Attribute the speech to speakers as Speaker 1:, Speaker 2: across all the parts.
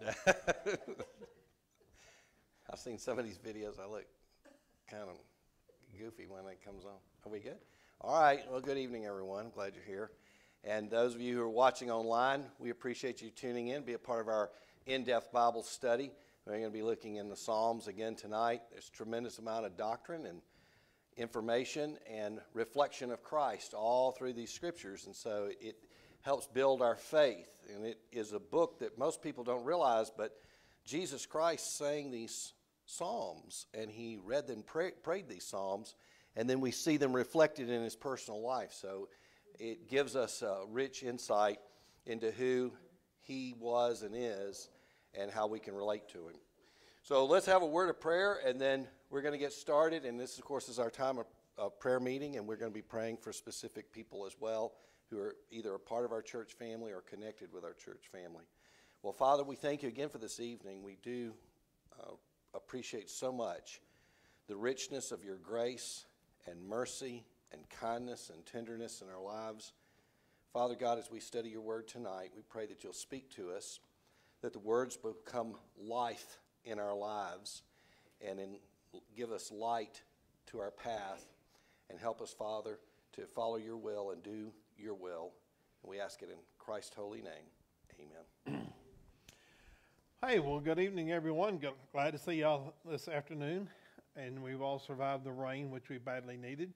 Speaker 1: I've seen some of these videos. I look kind of goofy when it comes on. Are we good? All right. Well, good evening, everyone. I'm glad you're here. And those of you who are watching online, we appreciate you tuning in. Be a part of our in depth Bible study. We're going to be looking in the Psalms again tonight. There's a tremendous amount of doctrine and information and reflection of Christ all through these scriptures. And so it helps build our faith. And it is a book that most people don't realize, but Jesus Christ sang these psalms and he read them, pray, prayed these psalms, and then we see them reflected in his personal life. So it gives us a rich insight into who he was and is and how we can relate to him. So let's have a word of prayer and then we're going to get started. And this, of course, is our time of, of prayer meeting, and we're going to be praying for specific people as well who are either a part of our church family or connected with our church family. Well, Father, we thank you again for this evening. We do uh, appreciate so much the richness of your grace and mercy and kindness and tenderness in our lives. Father God, as we study your word tonight, we pray that you'll speak to us, that the words become life in our lives, and in, give us light to our path, and help us, Father, to follow your will and do your will. And we ask it in Christ's holy name. Amen.
Speaker 2: Hey, well, good evening, everyone. Glad to see y'all this afternoon. And we've all survived the rain, which we badly needed.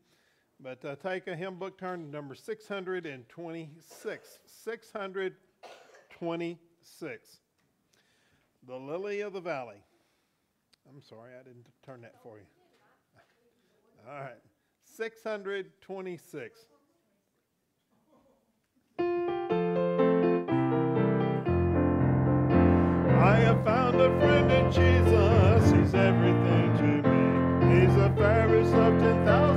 Speaker 2: But uh, take a hymn book, turn to number 626. 626. The Lily of the Valley. I'm sorry, I didn't turn that for you. All right. 626. Found a friend in Jesus. He's everything to me. He's the fairest of 10,000 to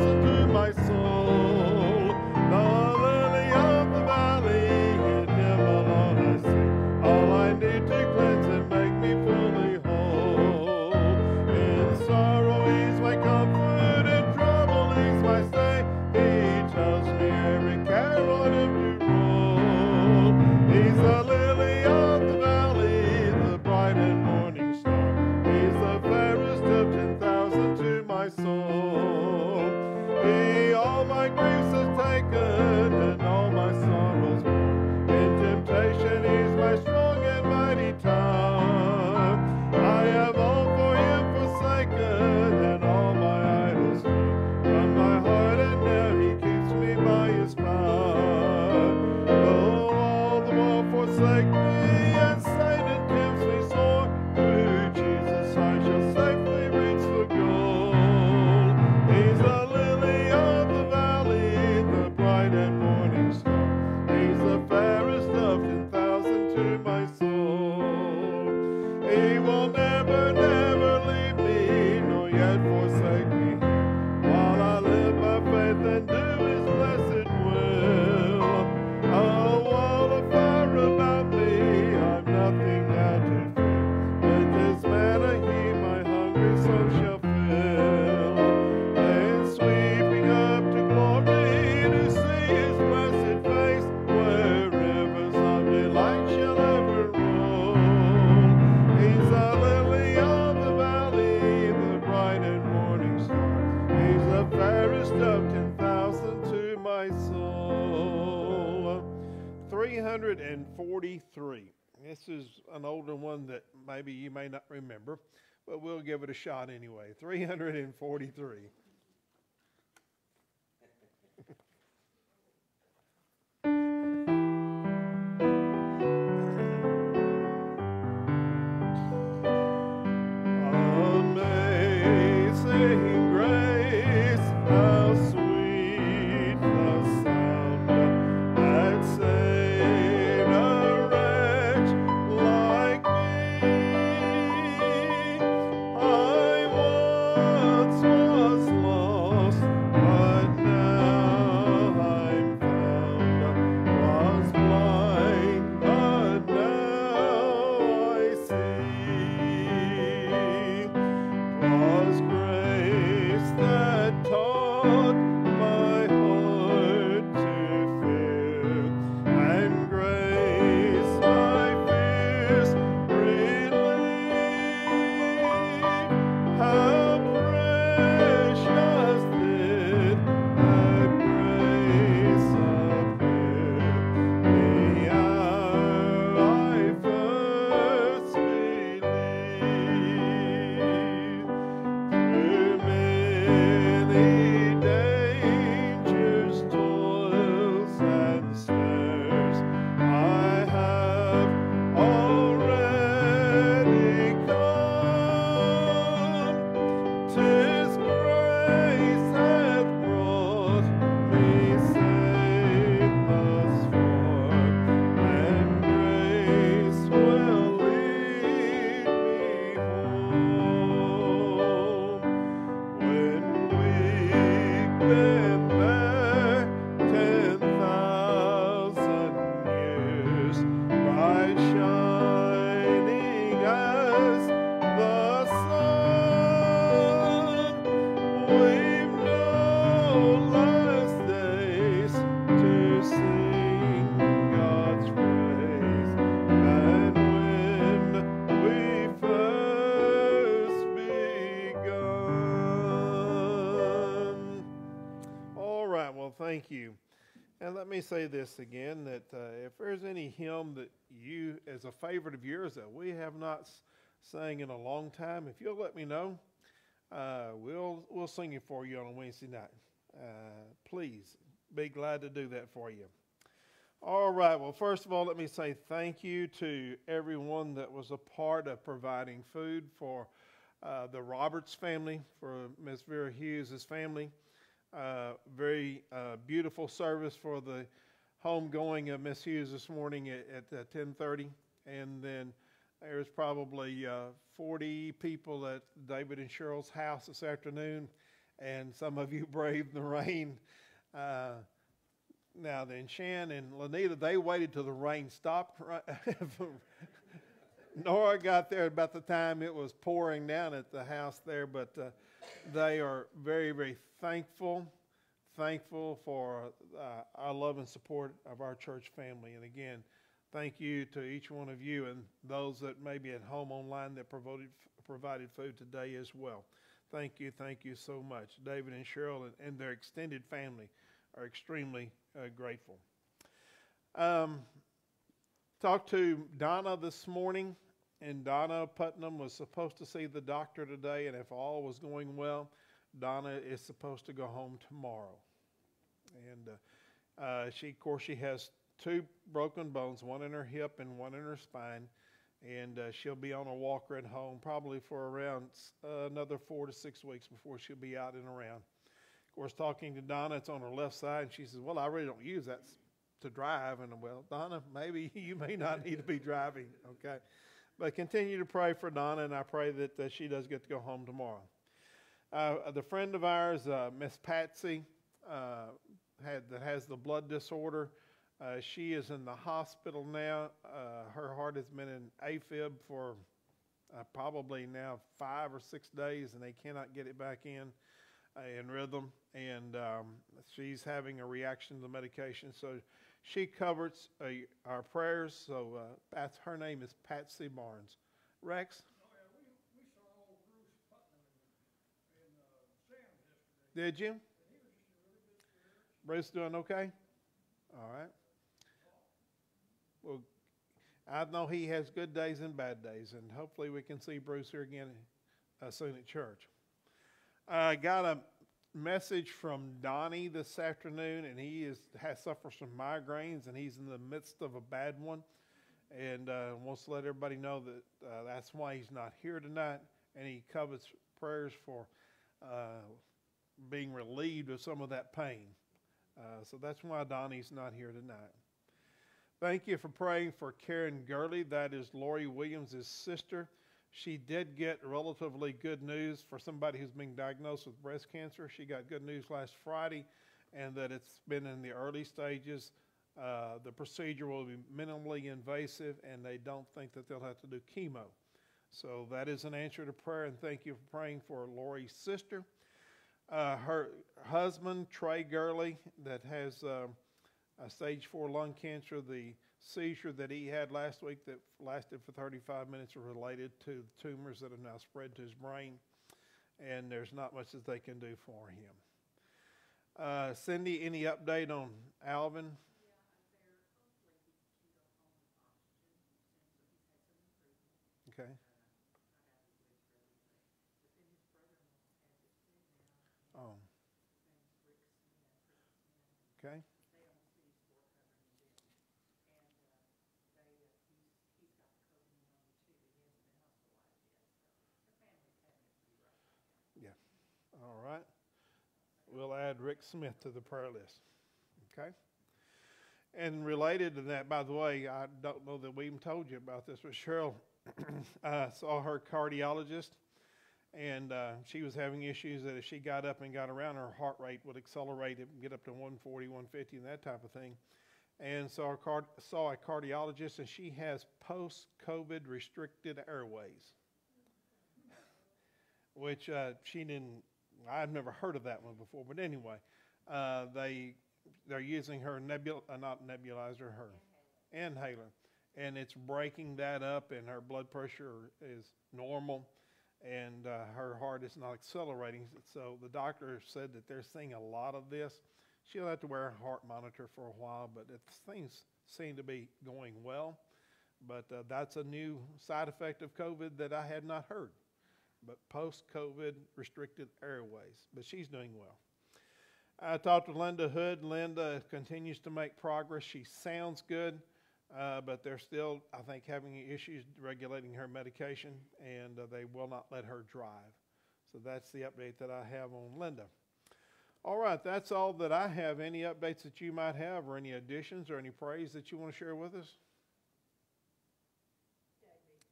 Speaker 2: This is an older one that maybe you may not remember, but we'll give it a shot anyway. 343. Amazing grace, me say this again that uh, if there's any hymn that you, as a favorite of yours, that we have not sang in a long time, if you'll let me know, uh, we'll, we'll sing it for you on a Wednesday night. Uh, please be glad to do that for you. All right, well, first of all, let me say thank you to everyone that was a part of providing food for uh, the Roberts family, for Miss Vera Hughes' family. Uh, very uh, beautiful service for the homegoing of Miss Hughes this morning at, at uh, 10:30, and then there's probably uh, 40 people at David and Cheryl's house this afternoon, and some of you braved the rain. Uh, now then, Shan and Lanita, they waited till the rain stopped. Nora got there about the time it was pouring down at the house there, but they are very, very thankful, thankful for uh, our love and support of our church family. And again, thank you to each one of you and those that may be at home online that provided provided food today as well. Thank you, thank you so much. David and Cheryl and, and their extended family are extremely uh, grateful. Um, talked to Donna this morning, and Donna Putnam was supposed to see the doctor today, and if all was going well, Donna is supposed to go home tomorrow. And uh, uh, she, of course, she has two broken bones, one in her hip and one in her spine, and uh, she'll be on a walker at home probably for around uh, another four to six weeks before she'll be out and around. Of course, talking to Donna, it's on her left side, and she says, "Well, I really don't use that to drive." And well, Donna, maybe you may not need to be driving, okay? But continue to pray for Donna, and I pray that uh, she does get to go home tomorrow. Uh, the friend of ours, uh, Miss Patsy, uh, had that has the blood disorder. Uh, she is in the hospital now. Her heart has been in AFib for probably now five or six days, and they cannot get it back in in rhythm. And um, she's having a reaction to the medication, so she covers uh, our prayers. So uh, that's her name is Patsy Barnes. Rex. Did you? Bruce doing okay? All right. Well, I know he has good days and bad days, and hopefully we can see Bruce here again uh, soon at church. I got a message from Donnie this afternoon, and he is has suffers from migraines, and he's in the midst of a bad one, and uh, wants to let everybody know that uh, that's why he's not here tonight, and he covets prayers for uh, being relieved of some of that pain. Uh, so that's why Donnie's not here tonight. Thank you for praying for Karen Gurley. That is Lori Williams' sister. She did get relatively good news for somebody who's being diagnosed with breast cancer. She got good news last Friday, and that it's been in the early stages. Uh, the procedure will be minimally invasive, and they don't think that they'll have to do chemo. So that is an answer to prayer, and thank you for praying for Lori's sister. Uh, her husband, Trey Gurley, that has uh, a stage four lung cancer, the seizure that he had last week that lasted for 35 minutes are related to tumors that have now spread to his brain, and there's not much that they can do for him. Uh, Cindy, any update on Alvin? Okay. Oh. Okay. Yeah. All right. We'll add Rick Smith to the prayer list. Okay. And related to that, by the way, I don't know that we even told you about this, but Cheryl uh, saw her cardiologist, and uh, she was having issues that if she got up and got around, her heart rate would accelerate and get up to 140, 150, and that type of thing. and so card, saw a cardiologist, and she has post-COVID restricted airways, which uh, she didn't. I've never heard of that one before, but anyway, uh, they they're using her nebul, uh, not nebulizer, her inhaler, and it's breaking that up, and her blood pressure is normal, and uh, her heart is not accelerating. So the doctor said that they're seeing a lot of this. She'll have to wear a heart monitor for a while, but it, things seem to be going well. But uh, that's a new side effect of COVID that I had not heard. But post COVID restricted airways, but she's doing well. I talked to Linda Hood. Linda continues to make progress. She sounds good, uh, but they're still, I think, having issues regulating her medication, and uh, they will not let her drive. So that's the update that I have on Linda. All right, that's all that I have. Any updates that you might have, or any additions, or any praise that you want to share with us?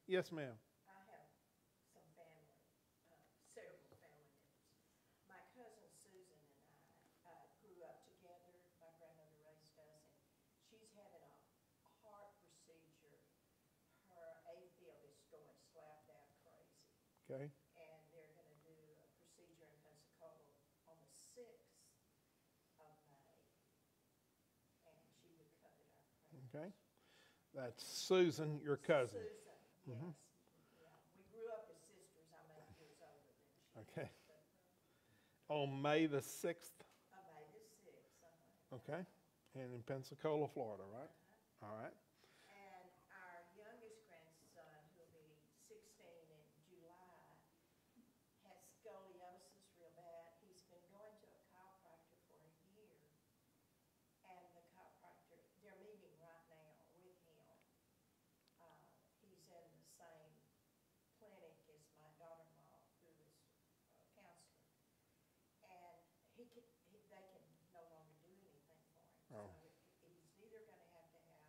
Speaker 2: Yes, ma'am.
Speaker 3: I have some family, uh, several family members. My cousin Susan and I, uh, grew up together. My grandmother raised us, and she's having a heart procedure. Her AFib is going slap dab crazy.
Speaker 2: Okay.
Speaker 3: And they're gonna do a procedure in Pensacola on the sixth of May. And she would cut it our prayers.
Speaker 2: Okay. That's Susan, your cousin.
Speaker 3: Susan, yes. Yeah, we grew up as sisters. I'm eight years older than she.
Speaker 2: Okay.
Speaker 3: but,
Speaker 2: On May the 6th.
Speaker 3: uh, May the sixth, uh-huh.
Speaker 2: Okay. And in Pensacola, Florida, right? All right.
Speaker 3: And our youngest grandson, who'll be sixteen in July, has scoliosis real bad. He's been going to a chiropractor for a year. And the chiropractor, they're meeting right now with him. Uh, he's in the same clinic as my daughter-in-law, who is a counselor. And he can, he, they can no longer do anything for him.
Speaker 2: Oh.
Speaker 3: So he's either gonna have to have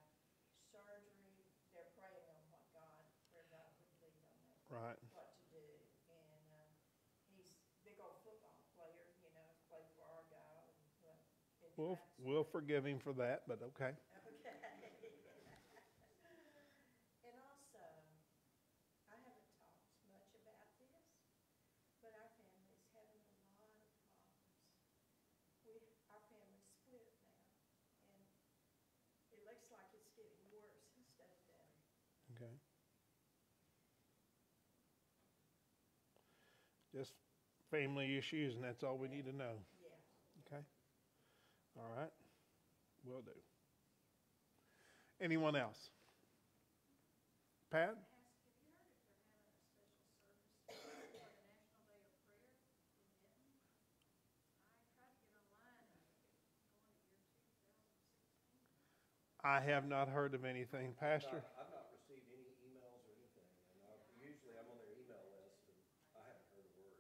Speaker 3: surgery, they're praying on what God, where God would lead them at
Speaker 2: Right.
Speaker 3: what to do. And, uh, he's big old football player, you know, played for Argyle and, well, in
Speaker 2: We'll,
Speaker 3: track
Speaker 2: we'll forgive him for that, but okay.
Speaker 3: Okay. And also, I haven't talked much about this, but our family's having a lot of problems. We, our family's split now, and it looks like it's getting worse instead of better.
Speaker 2: Okay. Just family issues, and that's all we need to know. All right. Will do. Anyone else? Pat?
Speaker 4: I have not heard if they're having a special service for the National Day of Prayer in Denton? I tried to get online and it's going to year two thousand sixteen.
Speaker 2: I have not heard of anything. Pastor?
Speaker 1: I've not received any emails or anything, and I, usually I'm on their email list, and I haven't heard a word.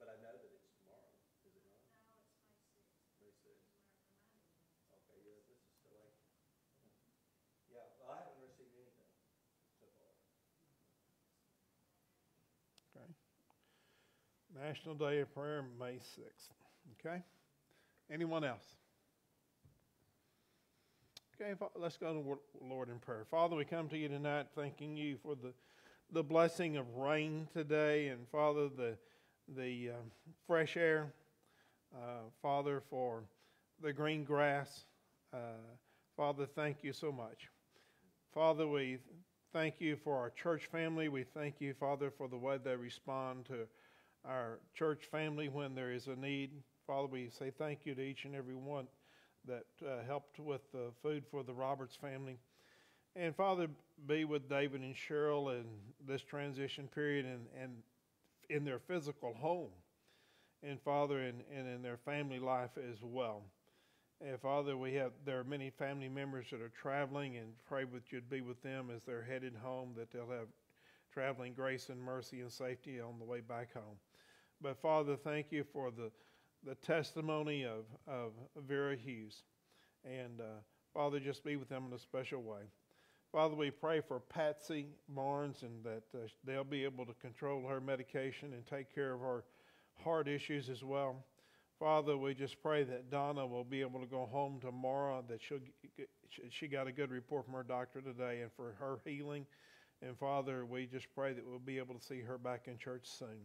Speaker 1: But I know that it's tomorrow, is it not?
Speaker 4: No, it's May sixth,
Speaker 1: May sixth?
Speaker 4: reminded me.
Speaker 1: Okay, yeah, this is still like, yeah, well, I haven't received anything so far.
Speaker 2: Okay. National Day of Prayer, May 6th. Okay. Anyone else? Okay, let's go to Lord in prayer. Father, we come to you tonight thanking you for the, the blessing of rain today, and Father, the, the um, fresh air. Uh, Father, for the green grass. Uh, Father, thank you so much. Father, we thank you for our church family. We thank you, Father, for the way they respond to our church family when there is a need. Father, we say thank you to each and every one that uh, helped with the food for the Roberts family. And Father, be with David and Cheryl in this transition period and, and in their physical home. And Father, and, and in their family life as well. And Father, we have there are many family members that are traveling, and pray that you'd be with them as they're headed home, that they'll have traveling grace and mercy and safety on the way back home. But Father, thank you for the the testimony of of Vera Hughes, and uh, Father, just be with them in a special way. Father, we pray for Patsy Barnes and that uh, they'll be able to control her medication and take care of her heart issues as well. Father, we just pray that Donna will be able to go home tomorrow, that she'll, she got a good report from her doctor today, and for her healing. And Father, we just pray that we'll be able to see her back in church soon.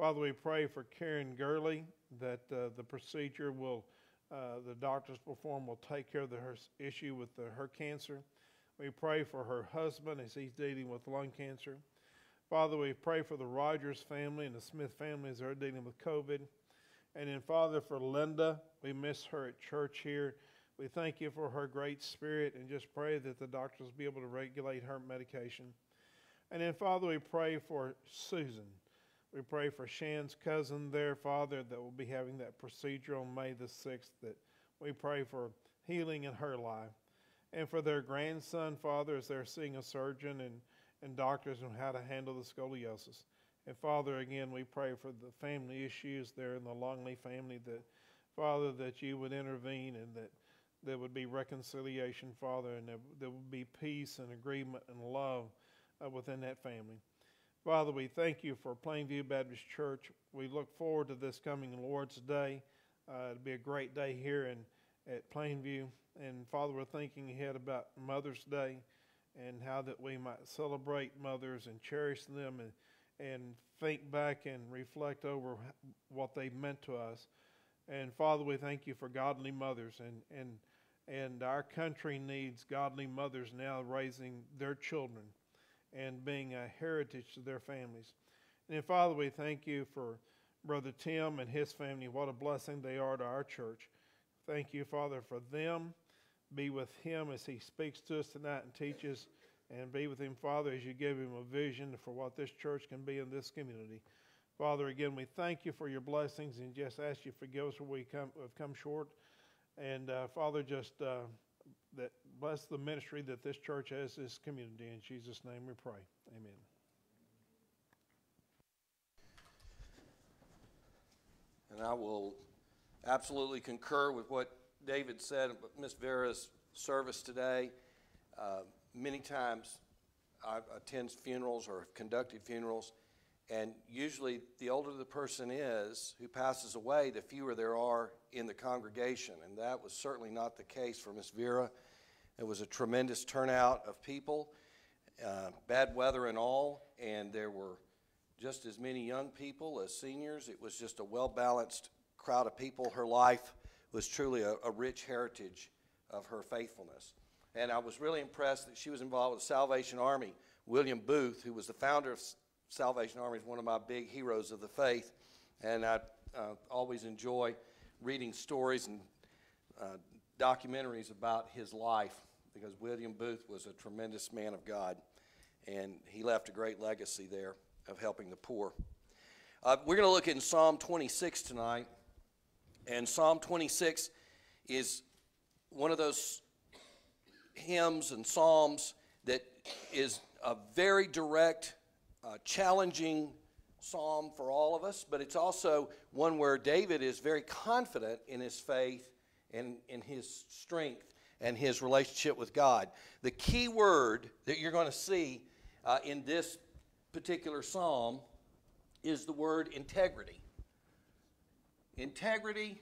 Speaker 2: Father, we pray for Karen Gurley that uh, the procedure will, uh, the doctors perform will take care of the, her issue with the, her cancer. We pray for her husband as he's dealing with lung cancer. Father, we pray for the Rogers family and the Smith family as they're dealing with COVID. And then, Father, for Linda, we miss her at church here. We thank you for her great spirit and just pray that the doctors be able to regulate her medication. And then, Father, we pray for Susan. We pray for Shan's cousin there, Father, that will be having that procedure on May the 6th, that we pray for healing in her life. And for their grandson, Father, as they're seeing a surgeon and, and doctors on how to handle the scoliosis. And Father, again, we pray for the family issues there in the Longley family that, Father, that you would intervene and that there would be reconciliation, Father, and there, there would be peace and agreement and love uh, within that family. Father, we thank you for Plainview Baptist Church. We look forward to this coming Lord's Day. Uh, it'll be a great day here in, at Plainview. And Father, we're thinking ahead about Mother's Day and how that we might celebrate mothers and cherish them and, and think back and reflect over what they meant to us. And Father, we thank you for godly mothers and, and, and our country needs godly mothers now raising their children and being a heritage to their families. And then, Father, we thank you for Brother Tim and his family. What a blessing they are to our church. Thank you, Father, for them. Be with him as he speaks to us tonight and teaches, and be with him, Father, as you give him a vision for what this church can be in this community. Father, again, we thank you for your blessings and just ask you forgive us where we come, have come short. And uh, Father, just uh, that bless the ministry that this church has, this community. In Jesus' name we pray. Amen.
Speaker 1: And I will absolutely concur with what David said about Miss Vera's service today. Uh, many times I attend funerals or have conducted funerals, and usually the older the person is who passes away, the fewer there are in the congregation. And that was certainly not the case for Miss Vera. It was a tremendous turnout of people, uh, bad weather and all, and there were just as many young people as seniors. It was just a well balanced crowd of people. Her life was truly a, a, rich heritage of her faithfulness. And I was really impressed that she was involved with the Salvation Army. William Booth, who was the founder of Salvation Army, is one of my big heroes of the faith. And I uh, always enjoy reading stories and uh, documentaries about his life because William Booth was a tremendous man of God. And he left a great legacy there of helping the poor. Uh, we're going to look in Psalm 26 tonight. And Psalm 26 is one of those hymns and psalms that is a very direct, uh, challenging psalm for all of us, but it's also one where David is very confident in his faith and in his strength and his relationship with God. The key word that you're going to see uh, in this particular psalm is the word integrity. Integrity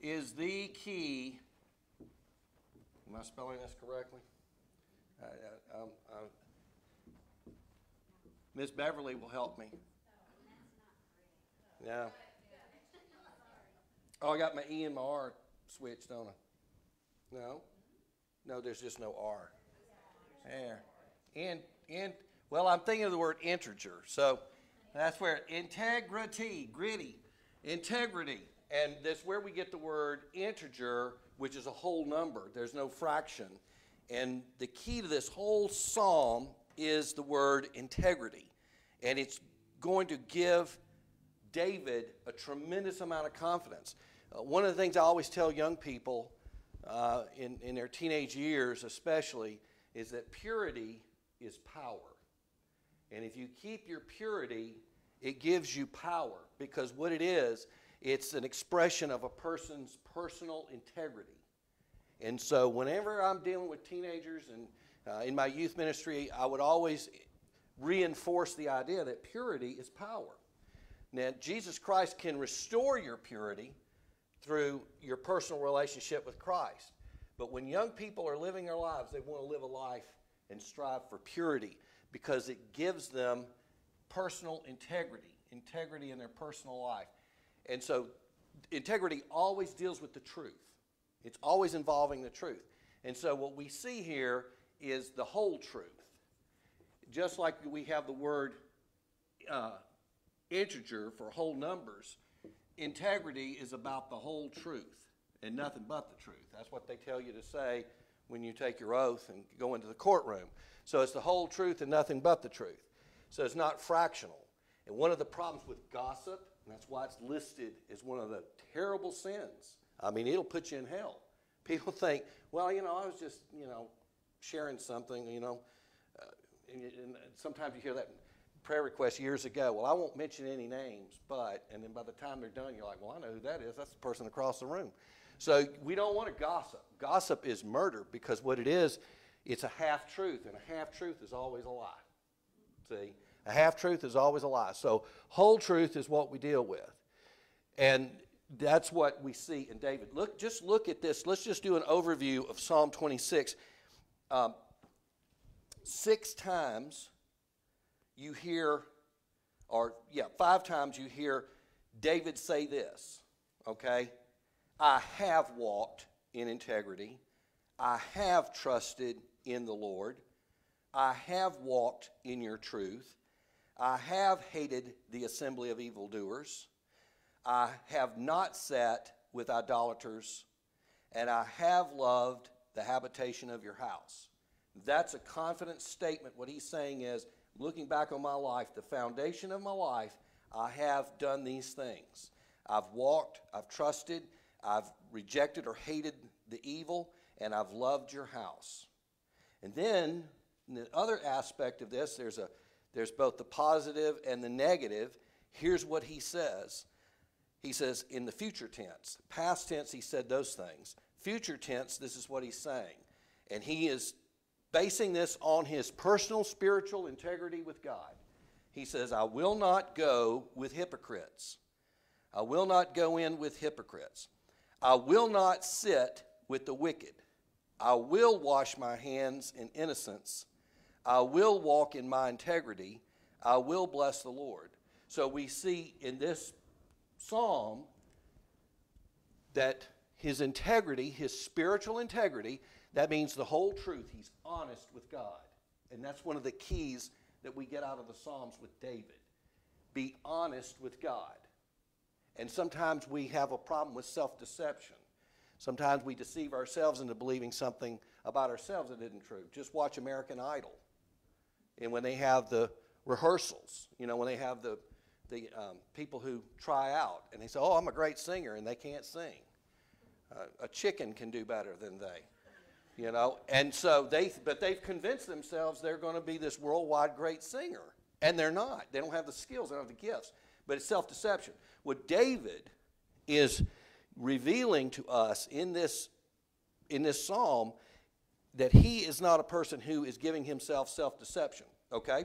Speaker 1: is the key. Am I spelling this correctly? Uh, um, uh, Miss Beverly will help me. Yeah. Oh, I got my E and my R switched, don't I? No? No, there's just no R. There. And, and, well, I'm thinking of the word integer. So that's where integrity, gritty, integrity. And that's where we get the word integer, which is a whole number. There's no fraction. And the key to this whole psalm is the word integrity. And it's going to give David a tremendous amount of confidence. Uh, one of the things I always tell young people uh, in, in their teenage years, especially, is that purity is power. And if you keep your purity, it gives you power because what it is, it's an expression of a person's personal integrity. And so, whenever I'm dealing with teenagers and uh, in my youth ministry, I would always reinforce the idea that purity is power. Now, Jesus Christ can restore your purity through your personal relationship with Christ. But when young people are living their lives, they want to live a life and strive for purity because it gives them personal integrity, integrity in their personal life. And so, integrity always deals with the truth, it's always involving the truth. And so, what we see here is the whole truth. Just like we have the word uh, integer for whole numbers, integrity is about the whole truth and nothing but the truth. That's what they tell you to say when you take your oath and go into the courtroom. So it's the whole truth and nothing but the truth. So it's not fractional. And one of the problems with gossip, and that's why it's listed as one of the terrible sins. I mean, it'll put you in hell. People think, well, you know, I was just, you know, sharing something, you know. Uh, and, and sometimes you hear that prayer request years ago. Well, I won't mention any names, but, and then by the time they're done, you're like, well, I know who that is. That's the person across the room. So we don't want to gossip. Gossip is murder because what it is, it's a half truth, and a half truth is always a lie. See? A half truth is always a lie. So whole truth is what we deal with. And that's what we see in David. Look, just look at this. Let's just do an overview of Psalm 26. Um, six times you hear, or yeah, five times you hear David say this, okay? I have walked in integrity. I have trusted in the Lord. I have walked in your truth. I have hated the assembly of evildoers. I have not sat with idolaters. And I have loved the habitation of your house. That's a confident statement. What he's saying is, looking back on my life, the foundation of my life, I have done these things. I've walked, I've trusted, I've rejected or hated the evil, and I've loved your house. And then, the other aspect of this, there's, a, there's both the positive and the negative. Here's what he says He says, in the future tense, past tense, he said those things. Future tense, this is what he's saying. And he is basing this on his personal spiritual integrity with God. He says, I will not go with hypocrites. I will not go in with hypocrites. I will not sit with the wicked. I will wash my hands in innocence. I will walk in my integrity. I will bless the Lord. So we see in this psalm that his integrity, his spiritual integrity, that means the whole truth. He's honest with God. And that's one of the keys that we get out of the Psalms with David. Be honest with God. And sometimes we have a problem with self deception. Sometimes we deceive ourselves into believing something about ourselves that isn't true. Just watch American Idol. And when they have the rehearsals, you know, when they have the, the um, people who try out and they say, Oh, I'm a great singer, and they can't sing. Uh, a chicken can do better than they you know? And so they but they've convinced themselves they're going to be this worldwide great singer and they're not. They don't have the skills they don't have the gifts but it's self-deception. What david is revealing to us in this in this psalm that he is not a person who is giving himself self-deception okay?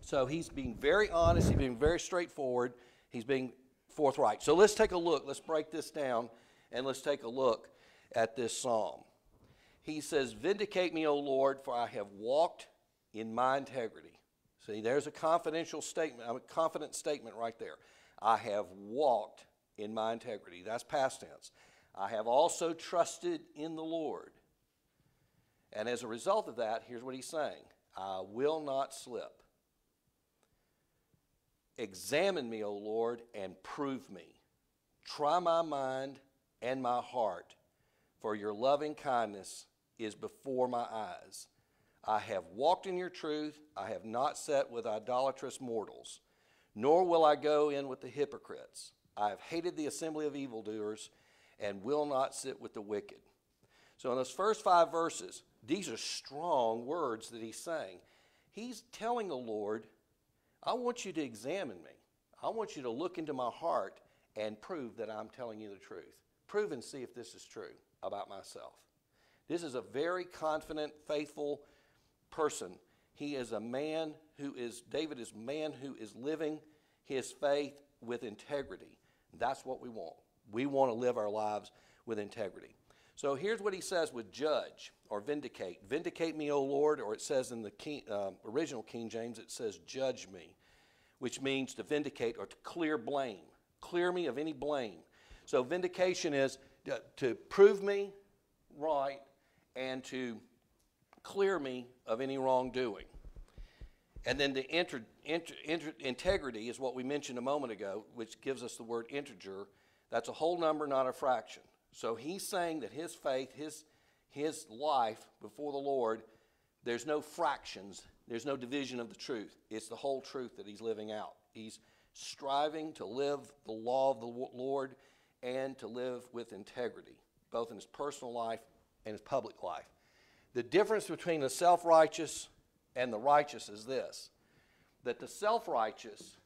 Speaker 1: So he's being very honest he's being very straightforward he's being forthright. So let's take a look let's break this down and let's take a look at this psalm he says, Vindicate me, O Lord, for I have walked in my integrity. See, there's a confidential statement, a confident statement right there. I have walked in my integrity. That's past tense. I have also trusted in the Lord. And as a result of that, here's what he's saying I will not slip. Examine me, O Lord, and prove me. Try my mind and my heart, for your loving kindness is before my eyes. I have walked in your truth. I have not sat with idolatrous mortals, nor will I go in with the hypocrites. I have hated the assembly of evildoers and will not sit with the wicked. So, in those first five verses, these are strong words that he's saying. He's telling the Lord, I want you to examine me. I want you to look into my heart and prove that I'm telling you the truth. Prove and see if this is true about myself. This is a very confident, faithful person. He is a man who is, David is a man who is living his faith with integrity. That's what we want. We want to live our lives with integrity. So here's what he says with judge or vindicate. Vindicate me, O Lord, or it says in the King, uh, original King James, it says judge me, which means to vindicate or to clear blame. Clear me of any blame. So vindication is uh, to prove me right and to clear me of any wrongdoing. And then the inter, inter, inter, integrity is what we mentioned a moment ago, which gives us the word integer. That's a whole number, not a fraction. So he's saying that his faith, his, his life before the Lord, there's no fractions, there's no division of the truth. It's the whole truth that he's living out. He's striving to live the law of the Lord and to live with integrity, both in his personal life and his public life. The difference between the self righteous and the righteous is this that the self righteous,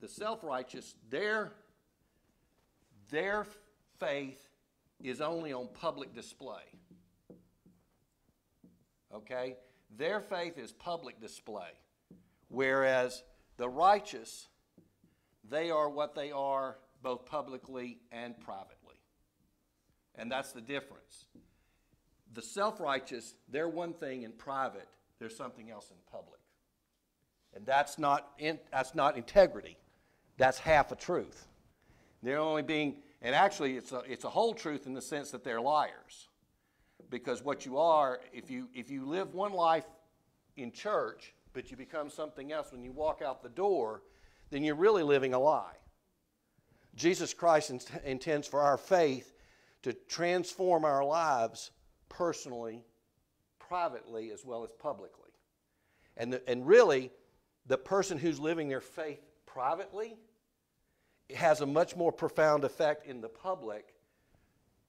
Speaker 1: the self righteous, their, their faith is only on public display. Okay? Their faith is public display. Whereas the righteous, they are what they are both publicly and privately. And that's the difference. The self righteous, they're one thing in private, they're something else in public. And that's not, in, that's not integrity. That's half a truth. They're only being, and actually, it's a, it's a whole truth in the sense that they're liars. Because what you are, if you, if you live one life in church, but you become something else when you walk out the door, then you're really living a lie. Jesus Christ intends for our faith to transform our lives personally, privately, as well as publicly. And, the, and really, the person who's living their faith privately has a much more profound effect in the public,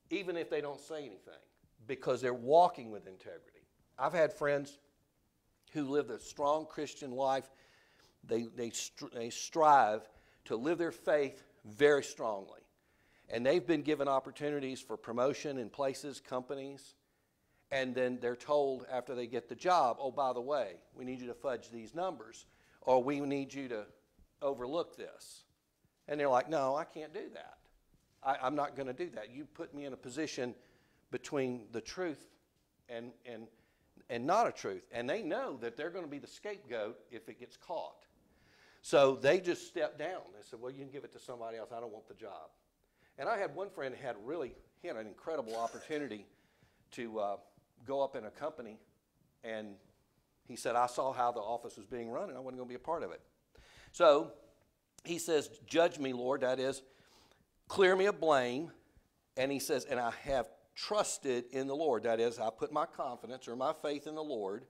Speaker 1: even if they don't say anything, because they're walking with integrity. I've had friends who live a strong Christian life, they, they, they strive to live their faith very strongly. And they've been given opportunities for promotion in places, companies, and then they're told after they get the job, oh, by the way, we need you to fudge these numbers, or we need you to overlook this. And they're like, no, I can't do that. I, am not going to do that. You put me in a position between the truth and, and, and not a truth. And they know that they're going to be the scapegoat if it gets caught. So they just stepped down. They said, well, you can give it to somebody else. I don't want the job. And I had one friend who had really, he had an incredible opportunity to uh, go up in a company, and he said, I saw how the office was being run, and I wasn't going to be a part of it. So he says, Judge me, Lord, that is, clear me of blame. And he says, And I have trusted in the Lord. That is, I put my confidence or my faith in the Lord.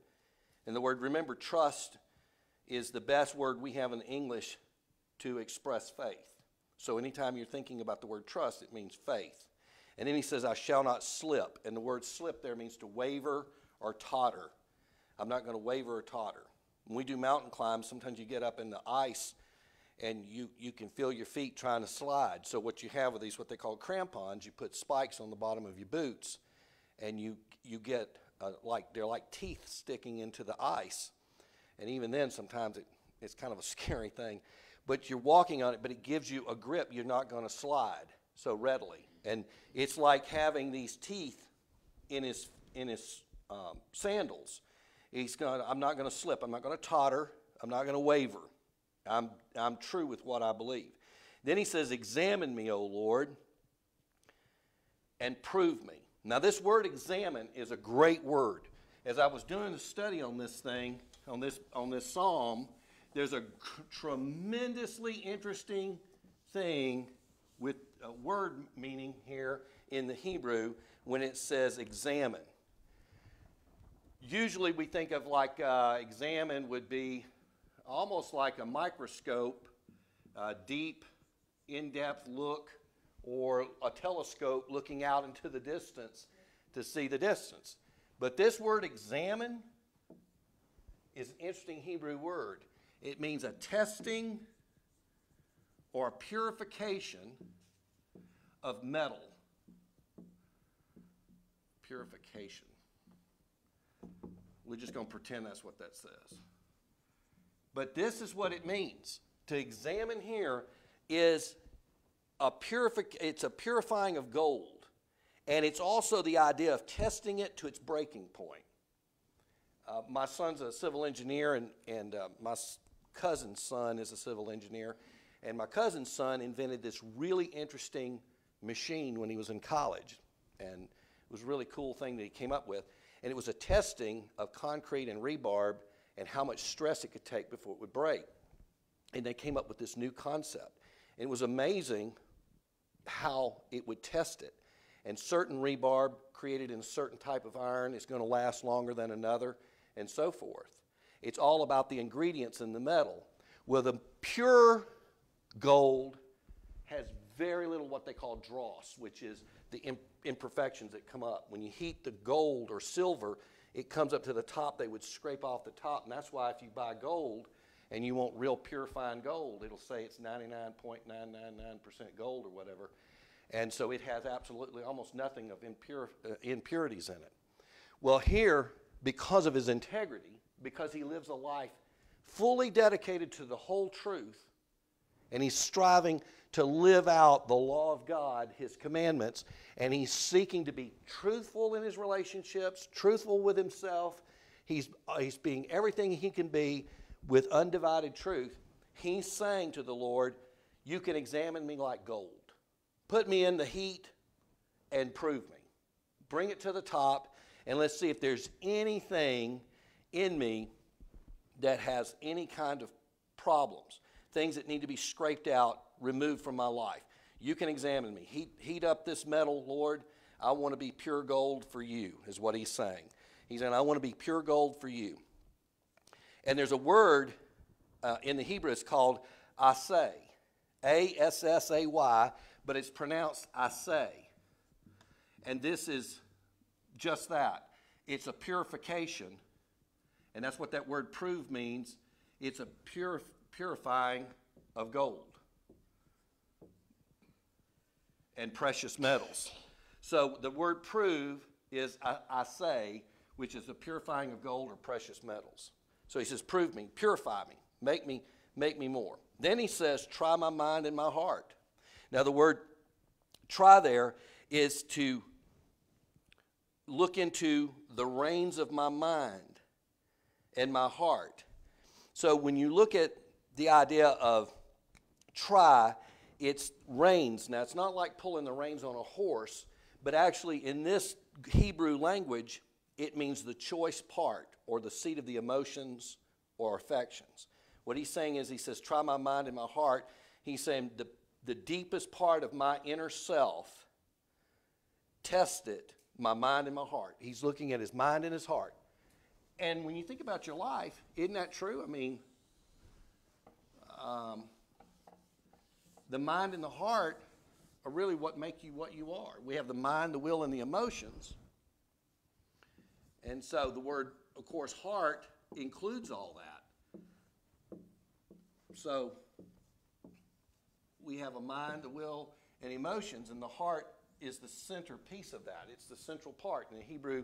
Speaker 1: And the word, remember, trust is the best word we have in English to express faith. So anytime you're thinking about the word trust, it means faith. And then he says, I shall not slip. And the word slip there means to waver or totter. I'm not going to waver or totter. When we do mountain climbs, sometimes you get up in the ice and you, you can feel your feet trying to slide. So what you have are these what they call crampons. You put spikes on the bottom of your boots and you, you get uh, like, they're like teeth sticking into the ice. And even then, sometimes it, it's kind of a scary thing but you're walking on it, but it gives you a grip. You're not going to slide so readily. And it's like having these teeth in his, in his um, sandals. He's going I'm not going to slip. I'm not going to totter. I'm not going to waver. I'm, I'm true with what I believe. Then he says, Examine me, O Lord, and prove me. Now, this word examine is a great word. As I was doing a study on this thing, on this, on this psalm, there's a tremendously interesting thing with a word meaning here in the Hebrew when it says examine. Usually we think of like uh, examine would be almost like a microscope, a deep, in depth look, or a telescope looking out into the distance to see the distance. But this word examine is an interesting Hebrew word. It means a testing or a purification of metal. Purification. We're just going to pretend that's what that says. But this is what it means. To examine here is a purific it's a purifying of gold. And it's also the idea of testing it to its breaking point. Uh, my son's a civil engineer, and, and uh, my cousin's son is a civil engineer. And my cousin's son invented this really interesting machine when he was in college. And it was a really cool thing that he came up with. And it was a testing of concrete and rebarb and how much stress it could take before it would break. And they came up with this new concept. And it was amazing how it would test it. And certain rebarb created in a certain type of iron is going to last longer than another, and so forth. It's all about the ingredients in the metal. Well, the pure gold has very little what they call dross, which is the imperfections that come up. When you heat the gold or silver, it comes up to the top. They would scrape off the top, and that's why if you buy gold and you want real pure fine gold, it'll say it's 99.999% gold or whatever. And so it has absolutely almost nothing of impure, uh, impurities in it. Well, here, because of his integrity, because he lives a life fully dedicated to the whole truth, and he's striving to live out the law of God, his commandments, and he's seeking to be truthful in his relationships, truthful with himself. He's, uh, he's being everything he can be with undivided truth. He's saying to the Lord, You can examine me like gold. Put me in the heat and prove me. Bring it to the top, and let's see if there's anything in me that has any kind of problems, things that need to be scraped out, removed from my life. You can examine me. Heat, heat up this metal, Lord. I want to be pure gold for you, is what he's saying. He's saying, I want to be pure gold for you. And there's a word uh, in the Hebrew, it's called assay, A S S A Y, but it's pronounced assay. And this is just that it's a purification and that's what that word prove means. It's a pure, purifying of gold and precious metals. So the word prove is I, I say, which is a purifying of gold or precious metals. So he says, prove me, purify me, make me, make me more. Then he says, try my mind and my heart. Now the word try there is to look into the reins of my mind and my heart. So when you look at the idea of try, it's reins. Now, it's not like pulling the reins on a horse, but actually, in this Hebrew language, it means the choice part or the seat of the emotions or affections. What he's saying is, he says, try my mind and my heart. He's saying, the, the deepest part of my inner self, test it, my mind and my heart. He's looking at his mind and his heart. And when you think about your life, isn't that true? I mean, um, the mind and the heart are really what make you what you are. We have the mind, the will, and the emotions. And so the word, of course, heart includes all that. So we have a mind, the will, and emotions, and the heart is the centerpiece of that. It's the central part. And the Hebrew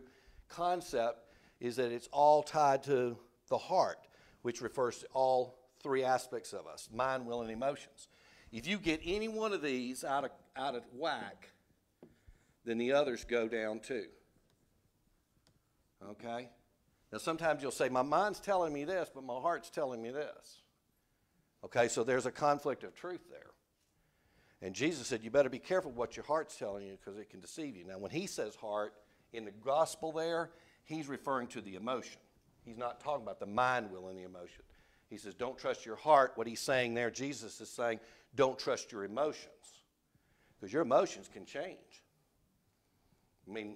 Speaker 1: concept, is that it's all tied to the heart, which refers to all three aspects of us mind, will, and emotions. If you get any one of these out of, out of whack, then the others go down too. Okay? Now, sometimes you'll say, My mind's telling me this, but my heart's telling me this. Okay, so there's a conflict of truth there. And Jesus said, You better be careful what your heart's telling you because it can deceive you. Now, when he says heart, in the gospel there, he's referring to the emotion. He's not talking about the mind, will, and the emotion. He says, Don't trust your heart. What he's saying there, Jesus is saying, Don't trust your emotions. Because your emotions can change. I mean,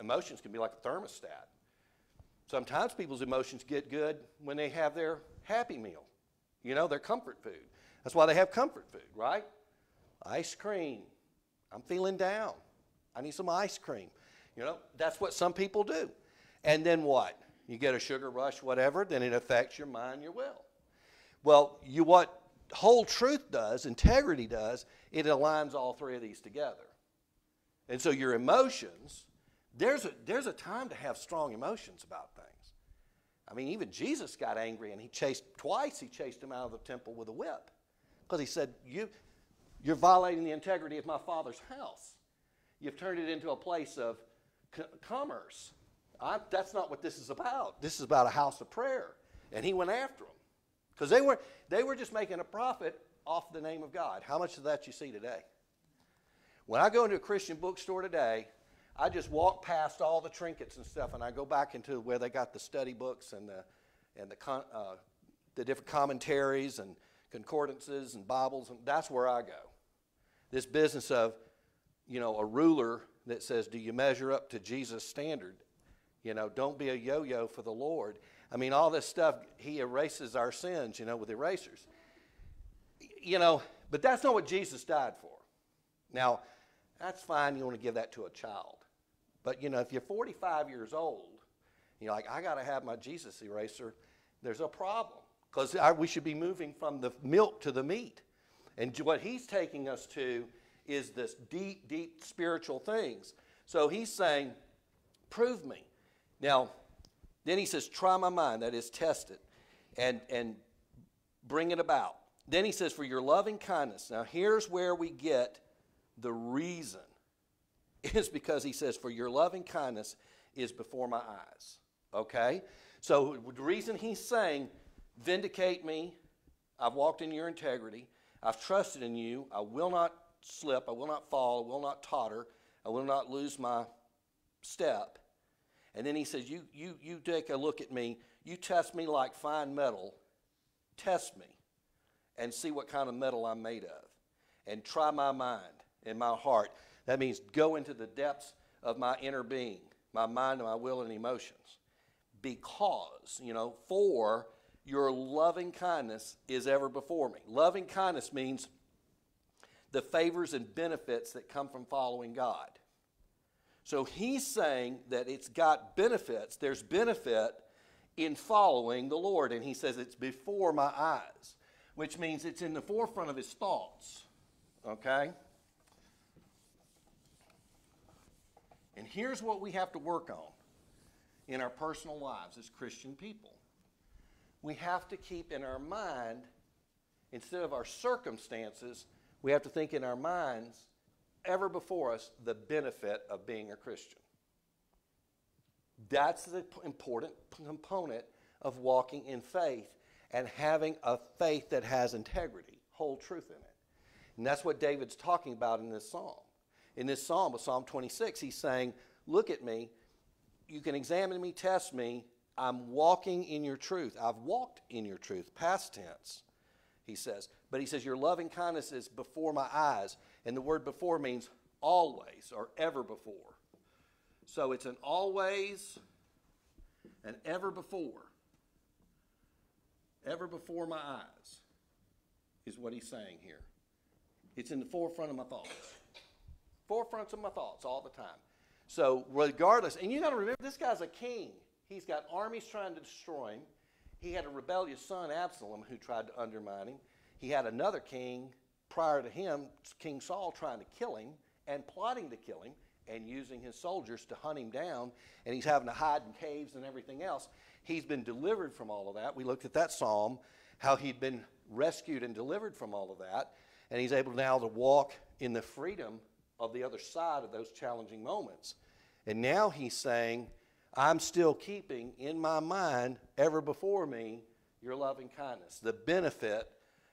Speaker 1: emotions can be like a thermostat. Sometimes people's emotions get good when they have their happy meal, you know, their comfort food. That's why they have comfort food, right? Ice cream. I'm feeling down. I need some ice cream. You know, that's what some people do. And then what? You get a sugar rush, whatever, then it affects your mind, your will. Well, you what whole truth does, integrity does, it aligns all three of these together. And so your emotions, there's a, there's a time to have strong emotions about things. I mean, even Jesus got angry and he chased, twice he chased him out of the temple with a whip. Because he said, you, You're violating the integrity of my father's house. You've turned it into a place of co- commerce. I, that's not what this is about. This is about a house of prayer. And he went after them. Because they were, they were just making a profit off the name of God. How much of that you see today? When I go into a Christian bookstore today, I just walk past all the trinkets and stuff, and I go back into where they got the study books and the and the uh, the different commentaries and concordances and Bibles, and that's where I go. This business of, you know, a ruler that says, "Do you measure up to Jesus' standard?" You know, don't be a yo-yo for the Lord. I mean, all this stuff. He erases our sins, you know, with erasers. You know, but that's not what Jesus died for. Now, that's fine. You want to give that to a child. But, you know, if you're 45 years old, you're like, I got to have my Jesus eraser, there's a problem. Because we should be moving from the milk to the meat. And what he's taking us to is this deep, deep spiritual things. So he's saying, prove me. Now, then he says, try my mind, that is, test it, and, and bring it about. Then he says, for your loving kindness. Now, here's where we get the reason is because he says, For your loving kindness is before my eyes. Okay? So the reason he's saying, Vindicate me, I've walked in your integrity, I've trusted in you, I will not slip, I will not fall, I will not totter, I will not lose my step. And then he says, You, you, you take a look at me, you test me like fine metal, test me, and see what kind of metal I'm made of, and try my mind and my heart. That means go into the depths of my inner being, my mind and my will and emotions. Because, you know, for your loving kindness is ever before me. Loving kindness means the favors and benefits that come from following God. So he's saying that it's got benefits. There's benefit in following the Lord. And he says it's before my eyes, which means it's in the forefront of his thoughts. Okay? And here's what we have to work on in our personal lives as Christian people. We have to keep in our mind, instead of our circumstances, we have to think in our minds, ever before us, the benefit of being a Christian. That's the important component of walking in faith and having a faith that has integrity, whole truth in it. And that's what David's talking about in this psalm in this psalm, Psalm 26, he's saying, Look at me. You can examine me, test me. I'm walking in your truth. I've walked in your truth. Past tense, he says. But he says, Your loving kindness is before my eyes. And the word before means always or ever before. So it's an always and ever before. Ever before my eyes is what he's saying here. It's in the forefront of my thoughts forefronts of my thoughts all the time. So, regardless, and you got to remember, this guy's a king. He's got armies trying to destroy him. He had a rebellious son, Absalom, who tried to undermine him. He had another king prior to him, King Saul, trying to kill him and plotting to kill him and using his soldiers to hunt him down. And he's having to hide in caves and everything else. He's been delivered from all of that. We looked at that psalm, how he'd been rescued and delivered from all of that. And he's able now to walk in the freedom of the other side of those challenging moments. And now he's saying, I'm still keeping in my mind, ever before me, your loving kindness, the benefit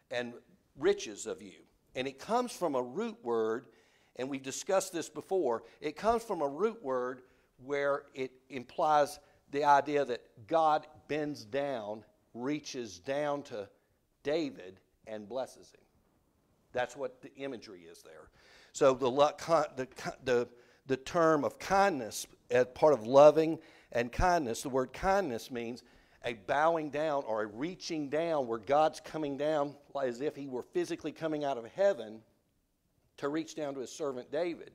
Speaker 1: and riches of you. And it comes from a root word, and we've discussed this before. It comes from a root word where it implies the idea that God bends down, reaches down to David, and blesses him. That's what the imagery is there. So the, the, the, the term of kindness as part of loving and kindness, the word kindness means a bowing down or a reaching down where God's coming down as if he were physically coming out of heaven to reach down to his servant David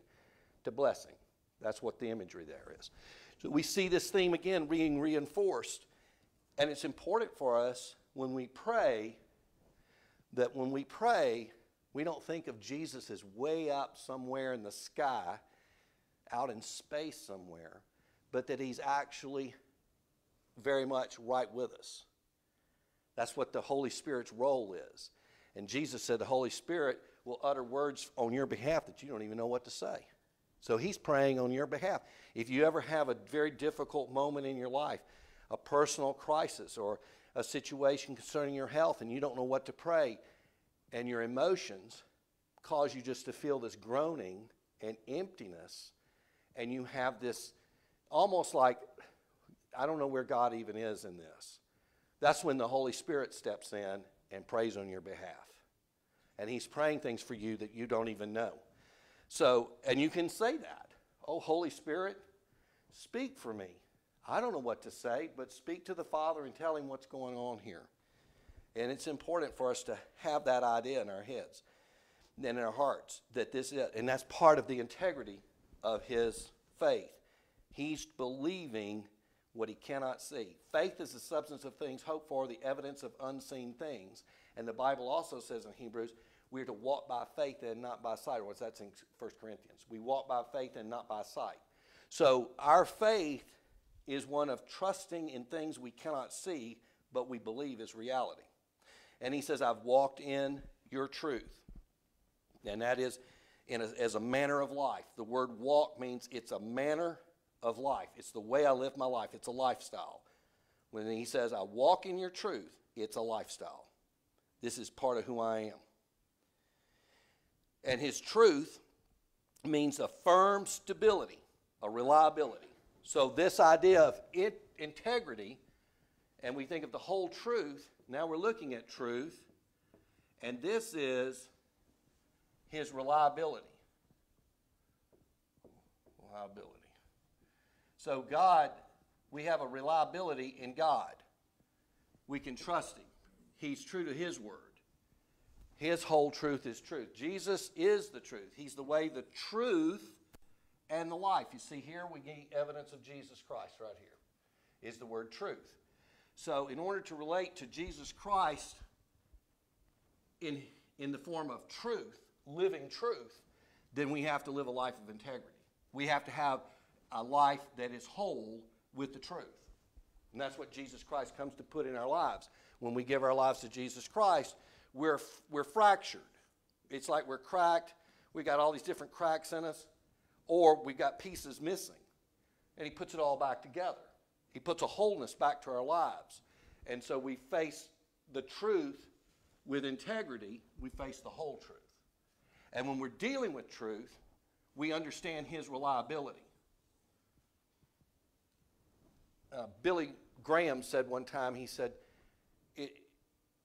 Speaker 1: to bless him. That's what the imagery there is. So we see this theme again being reinforced. And it's important for us when we pray that when we pray, we don't think of Jesus as way up somewhere in the sky, out in space somewhere, but that he's actually very much right with us. That's what the Holy Spirit's role is. And Jesus said the Holy Spirit will utter words on your behalf that you don't even know what to say. So he's praying on your behalf. If you ever have a very difficult moment in your life, a personal crisis or a situation concerning your health, and you don't know what to pray, and your emotions cause you just to feel this groaning and emptiness, and you have this almost like, I don't know where God even is in this. That's when the Holy Spirit steps in and prays on your behalf. And He's praying things for you that you don't even know. So, and you can say that. Oh, Holy Spirit, speak for me. I don't know what to say, but speak to the Father and tell Him what's going on here. And it's important for us to have that idea in our heads and in our hearts that this is. And that's part of the integrity of His faith. He's believing what he cannot see. Faith is the substance of things hoped for, the evidence of unseen things. And the Bible also says in Hebrews, we're to walk by faith and not by sight. Or that's in 1 Corinthians. We walk by faith and not by sight. So our faith is one of trusting in things we cannot see, but we believe is reality. And he says, I've walked in your truth. And that is in a, as a manner of life. The word walk means it's a manner of life. It's the way I live my life. It's a lifestyle. When he says, I walk in your truth, it's a lifestyle. This is part of who I am. And his truth means a firm stability, a reliability. So, this idea of it, integrity, and we think of the whole truth, now we're looking at truth, and this is his reliability. Reliability. So, God, we have a reliability in God. We can trust Him. He's true to His word. His whole truth is truth. Jesus is the truth. He's the way, the truth, and the life. You see, here we get evidence of Jesus Christ right here, is the word truth. So, in order to relate to Jesus Christ in, in the form of truth, living truth, then we have to live a life of integrity. We have to have a life that is whole with the truth. And that's what Jesus Christ comes to put in our lives. When we give our lives to Jesus Christ, we're, we're fractured. It's like we're cracked. We got all these different cracks in us, or we got pieces missing. And He puts it all back together. He puts a wholeness back to our lives. And so we face the truth with integrity, we face the whole truth. And when we're dealing with truth, we understand His reliability uh, Billy Graham said one time, he said, it,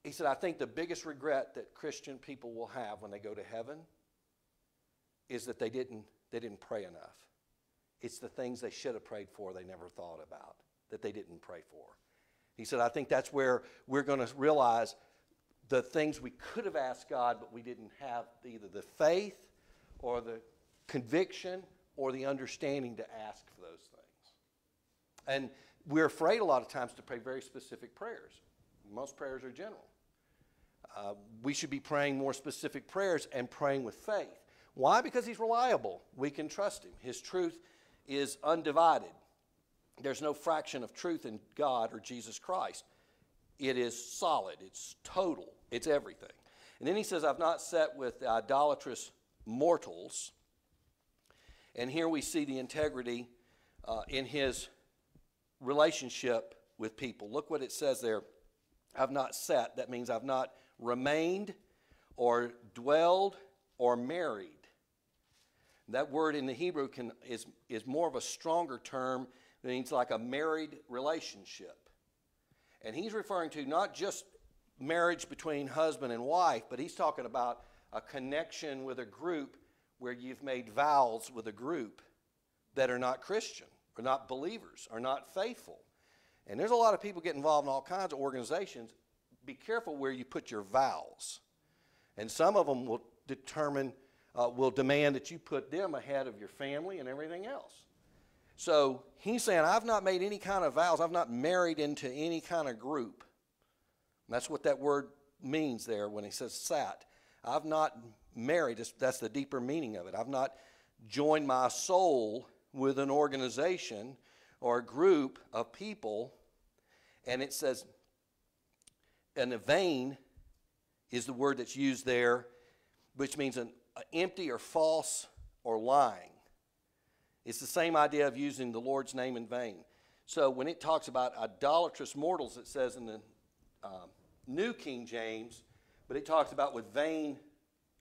Speaker 1: he said, I think the biggest regret that Christian people will have when they go to heaven is that they didn't, they didn't pray enough. It's the things they should have prayed for they never thought about, that they didn't pray for. He said, I think that's where we're going to realize the things we could have asked God, but we didn't have either the faith or the conviction or the understanding to ask for those things. And we're afraid a lot of times to pray very specific prayers. Most prayers are general. Uh, we should be praying more specific prayers and praying with faith. Why? Because He's reliable. We can trust Him. His truth is undivided. There's no fraction of truth in God or Jesus Christ. It is solid, it's total, it's everything. And then He says, I've not sat with idolatrous mortals. And here we see the integrity uh, in His relationship with people. Look what it says there. I've not sat. That means I've not remained or dwelled or married. That word in the Hebrew can, is, is more of a stronger term. It means like a married relationship. And he's referring to not just marriage between husband and wife, but he's talking about a connection with a group where you've made vows with a group that are not Christian are not believers, are not faithful. And there's a lot of people get involved in all kinds of organizations. Be careful where you put your vows. And some of them will determine, uh, will demand that you put them ahead of your family and everything else. So he's saying, I've not made any kind of vows. I've not married into any kind of group. And that's what that word means there when he says sat. I've not married. That's the deeper meaning of it. I've not joined my soul with an organization or a group of people And it says, and a vain is the word that's used there, which means an, an empty or false or lying. It's the same idea of using the Lord's name in vain. So when it talks about idolatrous mortals, it says in the um, New King James, but it talks about with vain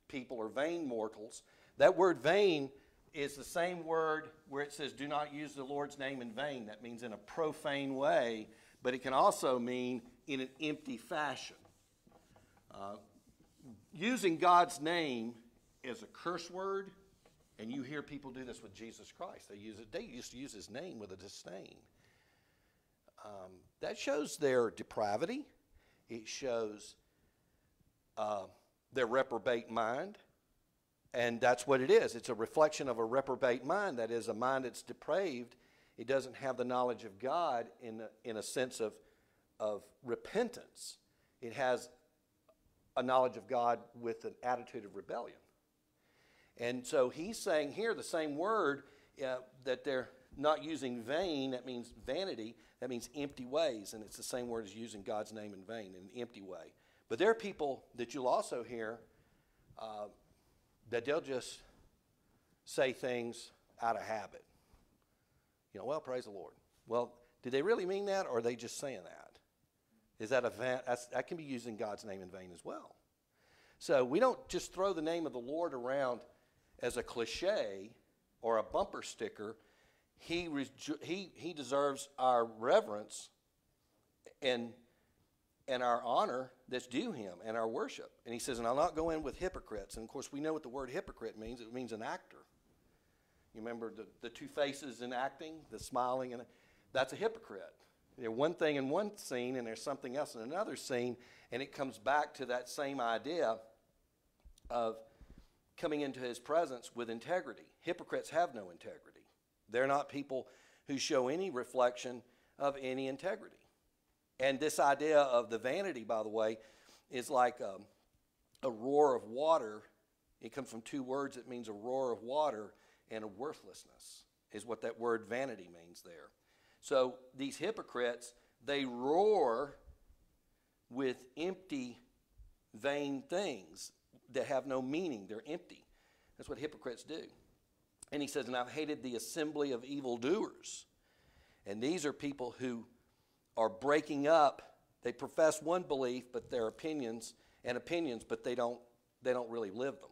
Speaker 1: people or vain mortals. That word vain is the same word where it says, do not use the Lord's name in vain. That means in a profane way, but it can also mean in an empty fashion. Uh, using God's name as a curse word, and you hear people do this with Jesus Christ. They use it. They used to use His name with a disdain. Um, that shows their depravity. It shows uh, their reprobate mind. And that's what it is. It's a reflection of a reprobate mind. That is, a mind that's depraved. It doesn't have the knowledge of God in a, in a sense of, of repentance. It has a knowledge of God with an attitude of rebellion. And so he's saying here the same word uh, that they're not using vain, that means vanity, that means empty ways. And it's the same word as using God's name in vain, in an empty way. But there are people that you'll also hear uh, that they'll just say things out of habit. You know, well, praise the Lord. Well, did they really mean that, or are they just saying that? Is that a van- that can be using God's name in vain as well? So we don't just throw the name of the Lord around as a cliche or a bumper sticker. He, he, he deserves our reverence and, and our honor that's due him and our worship. And he says, and I'll not go in with hypocrites. And of course, we know what the word hypocrite means. It means an actor. You remember the, the two faces in acting, the smiling, and that's a hypocrite. They're one thing in one scene, and there's something else in another scene, and it comes back to that same idea of coming into his presence with integrity. Hypocrites have no integrity. They're not people who show any reflection of any integrity. And this idea of the vanity, by the way, is like a, a roar of water. It comes from two words. It means a roar of water and a worthlessness, is what that word vanity means there. So these hypocrites, they roar with empty, vain things that have no meaning. They're empty. That's what hypocrites do. And he says, And I've hated the assembly of evildoers. And these are people who are breaking up. They profess one belief, but their opinions and opinions, but they don't, they don't really live them.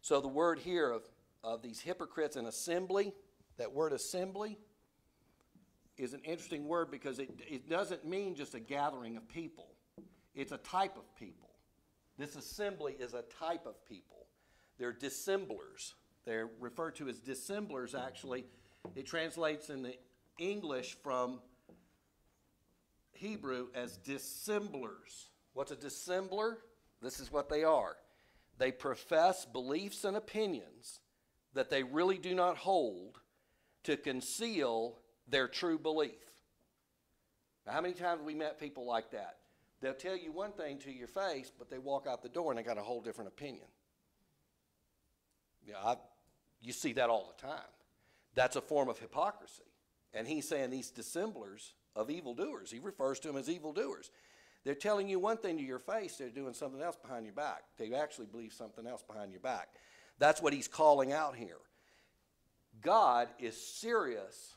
Speaker 1: So the word here of, of these hypocrites and assembly, that word assembly, is an interesting word because it, it doesn't mean just a gathering of people. It's a type of people. This assembly is a type of people. They're dissemblers. They're referred to as dissemblers, actually. It translates in the English from Hebrew as dissemblers. What's a dissembler? This is what they are. They profess beliefs and opinions that they really do not hold to conceal their true belief. Now, how many times have we met people like that? They'll tell you one thing to your face, but they walk out the door and they got a whole different opinion. Yeah, I, you see that all the time. That's a form of hypocrisy. And he's saying these dissemblers of evildoers, he refers to them as evildoers. They're telling you one thing to your face, they're doing something else behind your back. They actually believe something else behind your back. That's what he's calling out here. God is serious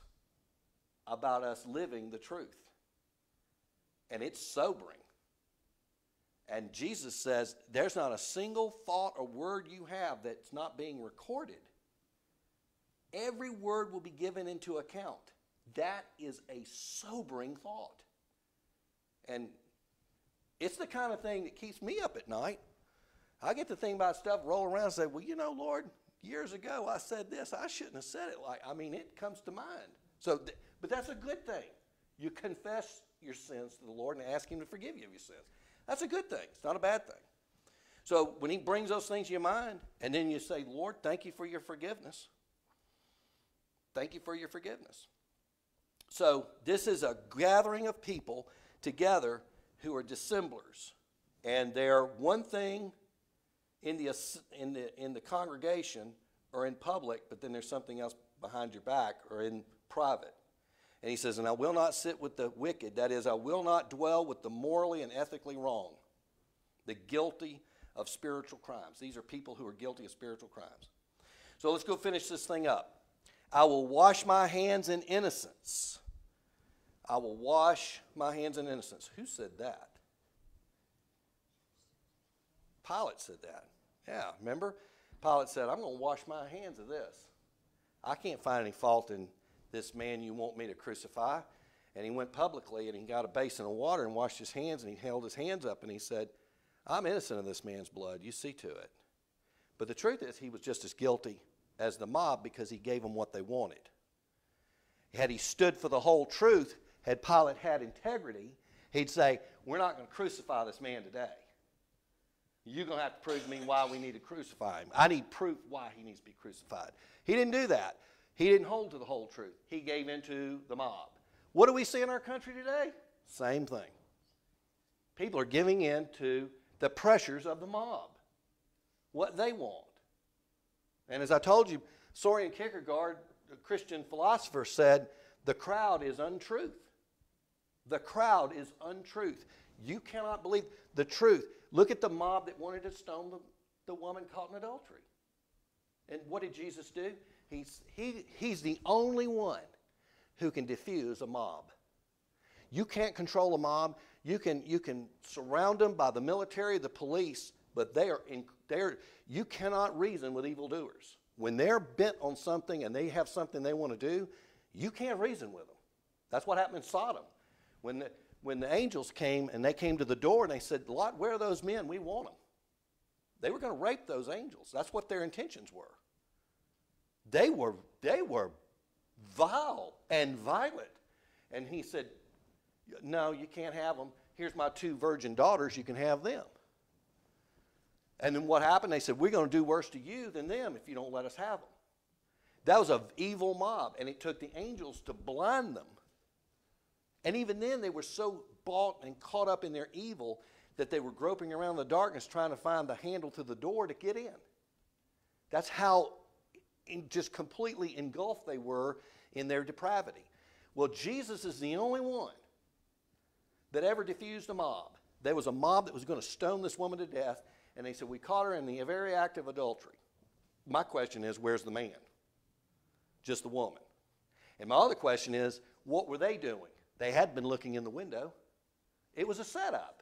Speaker 1: about us living the truth. And it's sobering. And Jesus says there's not a single thought or word you have that's not being recorded. Every word will be given into account. That is a sobering thought. And it's the kind of thing that keeps me up at night. I get to think about stuff, roll around and say, well, you know, Lord, years ago I said this. I shouldn't have said it like, I mean, it comes to mind. So, th- but that's a good thing. You confess your sins to the Lord and ask Him to forgive you of your sins. That's a good thing. It's not a bad thing. So when He brings those things to your mind, and then you say, Lord, thank you for your forgiveness. Thank you for your forgiveness. So this is a gathering of people together who are dissemblers. And they're one thing in the, in the, in the congregation or in public, but then there's something else behind your back or in private. And he says, And I will not sit with the wicked. That is, I will not dwell with the morally and ethically wrong, the guilty of spiritual crimes. These are people who are guilty of spiritual crimes. So let's go finish this thing up. I will wash my hands in innocence. I will wash my hands in innocence. Who said that? Pilate said that. Yeah, remember? Pilate said, I'm going to wash my hands of this. I can't find any fault in this man you want me to crucify. And he went publicly and he got a basin of water and washed his hands and he held his hands up and he said, I'm innocent of this man's blood. You see to it. But the truth is, he was just as guilty as the mob because he gave them what they wanted. Had he stood for the whole truth, had Pilate had integrity, he'd say, We're not going to crucify this man today. You're going to have to prove to me why we need to crucify him. I need proof why he needs to be crucified. He didn't do that. He didn't hold to the whole truth. He gave in to the mob. What do we see in our country today? Same thing. People are giving in to the pressures of the mob, what they want. And as I told you, Soren Kierkegaard, a Christian philosopher, said, The crowd is untruth. The crowd is untruth. You cannot believe the truth. Look at the mob that wanted to stone the, the woman caught in adultery. And what did Jesus do? He's, he, he's the only one who can diffuse a mob. You can't control a mob. You can, you can surround them by the military, the police, but they are in, they're, you cannot reason with evildoers. When they're bent on something and they have something they want to do, you can't reason with them. That's what happened in Sodom. When the, when the angels came and they came to the door and they said, Lot, where are those men? We want them. They were going to rape those angels. That's what their intentions were. They were, they were vile and violent. And he said, No, you can't have them. Here's my two virgin daughters. You can have them. And then what happened? They said, We're going to do worse to you than them if you don't let us have them. That was an evil mob, and it took the angels to blind them. And even then, they were so bought and caught up in their evil that they were groping around the darkness trying to find the handle to the door to get in. That's how just completely engulfed they were in their depravity. Well, Jesus is the only one that ever diffused a mob. There was a mob that was going to stone this woman to death, and they said, We caught her in the very act of adultery. My question is, where's the man? Just the woman. And my other question is, what were they doing? They had been looking in the window. It was a setup.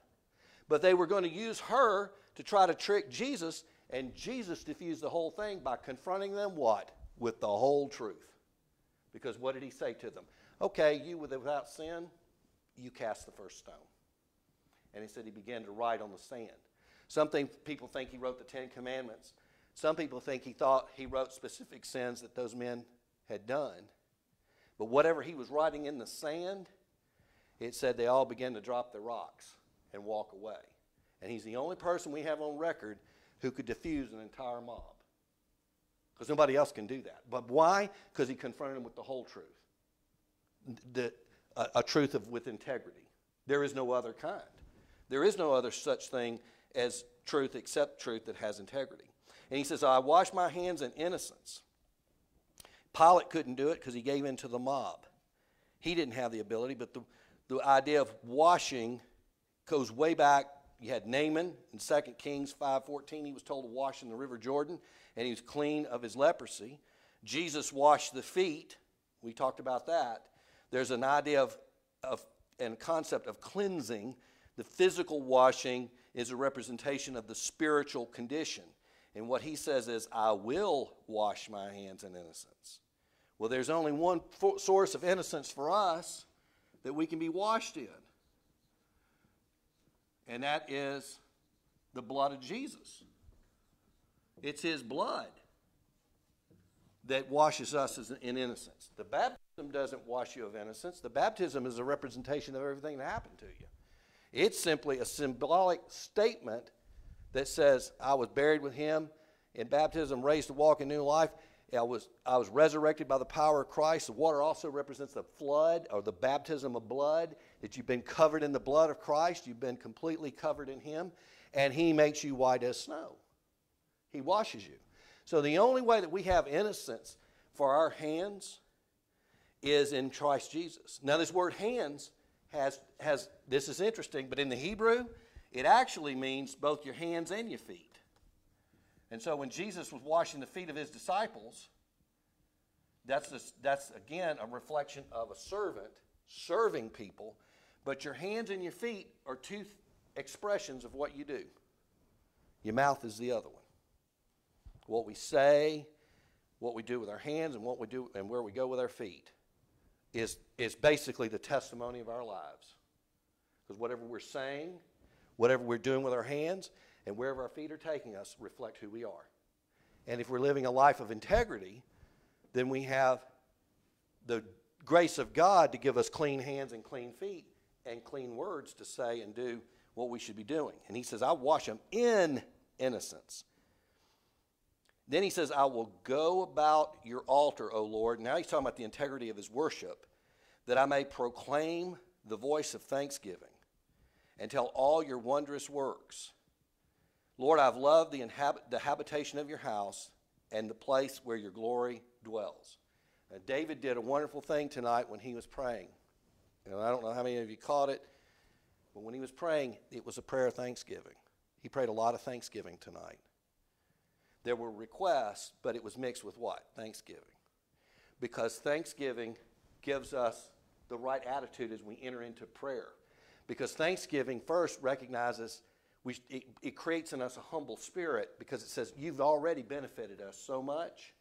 Speaker 1: But they were going to use her to try to trick Jesus, and Jesus diffused the whole thing by confronting them what? With the whole truth. Because what did he say to them? Okay, you without sin, you cast the first stone. And he said he began to write on the sand. Some think, people think he wrote the Ten Commandments. Some people think he thought he wrote specific sins that those men had done. But whatever he was writing in the sand, it said they all began to drop their rocks and walk away. And he's the only person we have on record who could diffuse an entire mob. Because nobody else can do that. But why? Because he confronted them with the whole truth. The, a, a truth of, with integrity. There is no other kind. There is no other such thing as truth except truth that has integrity. And he says, I wash my hands in innocence. Pilate couldn't do it because he gave in to the mob. He didn't have the ability, but the, the idea of washing goes way back. You had Naaman in 2 Kings 5.14. He was told to wash in the river Jordan, and he was clean of his leprosy. Jesus washed the feet. We talked about that. There's an idea of, of and concept of cleansing. The physical washing is a representation of the spiritual condition. And what he says is, I will wash my hands in innocence. Well, there's only one source of innocence for us that we can be washed in, and that is the blood of Jesus. It's his blood that washes us in innocence. The baptism doesn't wash you of innocence, the baptism is a representation of everything that happened to you. It's simply a symbolic statement that says, I was buried with him in baptism, raised to walk in new life. I was, I was resurrected by the power of Christ. The water also represents the flood or the baptism of blood, that you've been covered in the blood of Christ. You've been completely covered in Him, and He makes you white as snow. He washes you. So the only way that we have innocence for our hands is in Christ Jesus. Now, this word hands has, has this is interesting, but in the Hebrew, it actually means both your hands and your feet. And so when Jesus was washing the feet of his disciples, that's, this, that's again a reflection of a servant serving people, but your hands and your feet are two expressions of what you do. Your mouth is the other one. What we say, what we do with our hands, and what we do and where we go with our feet is, is basically the testimony of our lives. Because whatever we're saying, whatever we're doing with our hands, and wherever our feet are taking us reflect who we are. And if we're living a life of integrity, then we have the grace of God to give us clean hands and clean feet and clean words to say and do what we should be doing. And he says, I wash them in innocence. Then he says, I will go about your altar, O Lord. Now he's talking about the integrity of his worship, that I may proclaim the voice of thanksgiving and tell all your wondrous works. Lord, I've loved the, inhabit- the habitation of your house and the place where your glory dwells. Now, David did a wonderful thing tonight when he was praying. And I don't know how many of you caught it, but when he was praying, it was a prayer of thanksgiving. He prayed a lot of thanksgiving tonight. There were requests, but it was mixed with what? Thanksgiving. Because thanksgiving gives us the right attitude as we enter into prayer. Because thanksgiving first recognizes, we, it, it creates in us a humble spirit because it says, You've already benefited us so much.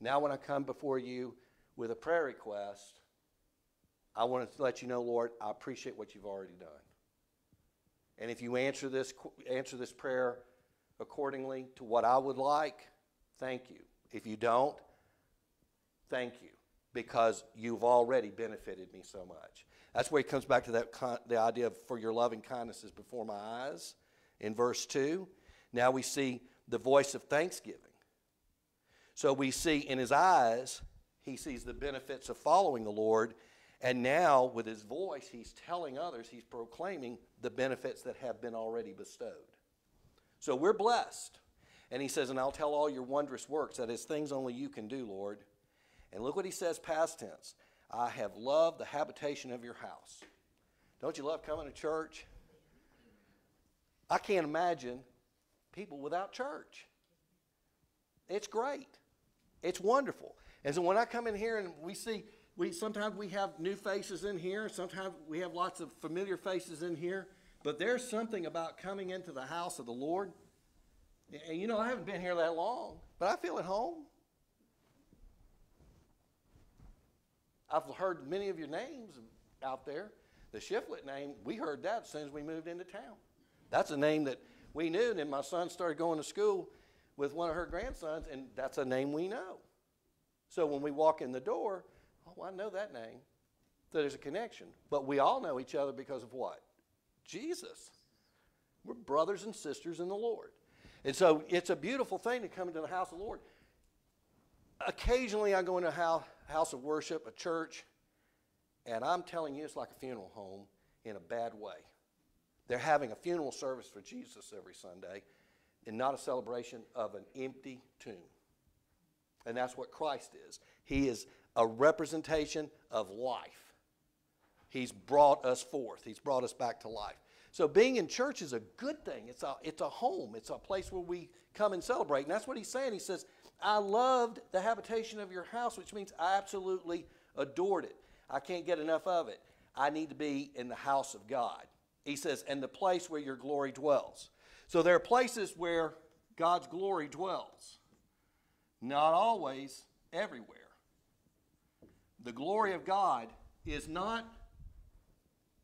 Speaker 1: Now, when I come before you with a prayer request, I want to let you know, Lord, I appreciate what you've already done. And if you answer this, answer this prayer accordingly to what I would like, thank you. If you don't, thank you because you've already benefited me so much. That's where he comes back to that con- the idea of for your loving kindness is before my eyes in verse 2. Now we see the voice of thanksgiving. So we see in his eyes, he sees the benefits of following the Lord. And now, with his voice, he's telling others, he's proclaiming the benefits that have been already bestowed. So we're blessed. And he says, And I'll tell all your wondrous works, that is, things only you can do, Lord. And look what he says, past tense I have loved the habitation of your house. Don't you love coming to church? I can't imagine people without church. It's great. It's wonderful. And so when I come in here and we see, we sometimes we have new faces in here, sometimes we have lots of familiar faces in here, but there's something about coming into the house of the Lord. And you know, I haven't been here that long, but I feel at home. I've heard many of your names out there. The Shiflet name, we heard that as soon as we moved into town. That's a name that we knew. And then my son started going to school with one of her grandsons, and that's a name we know. So when we walk in the door, oh, I know that name. So there's a connection. But we all know each other because of what? Jesus. We're brothers and sisters in the Lord. And so it's a beautiful thing to come into the house of the Lord. Occasionally I go into a house, house of worship, a church, and I'm telling you, it's like a funeral home in a bad way. They're having a funeral service for Jesus every Sunday and not a celebration of an empty tomb. And that's what Christ is. He is a representation of life. He's brought us forth, He's brought us back to life. So being in church is a good thing. It's a, it's a home, it's a place where we come and celebrate. And that's what He's saying. He says, I loved the habitation of your house, which means I absolutely adored it. I can't get enough of it. I need to be in the house of God. He says, and the place where your glory dwells. So there are places where God's glory dwells, not always everywhere. The glory of God is not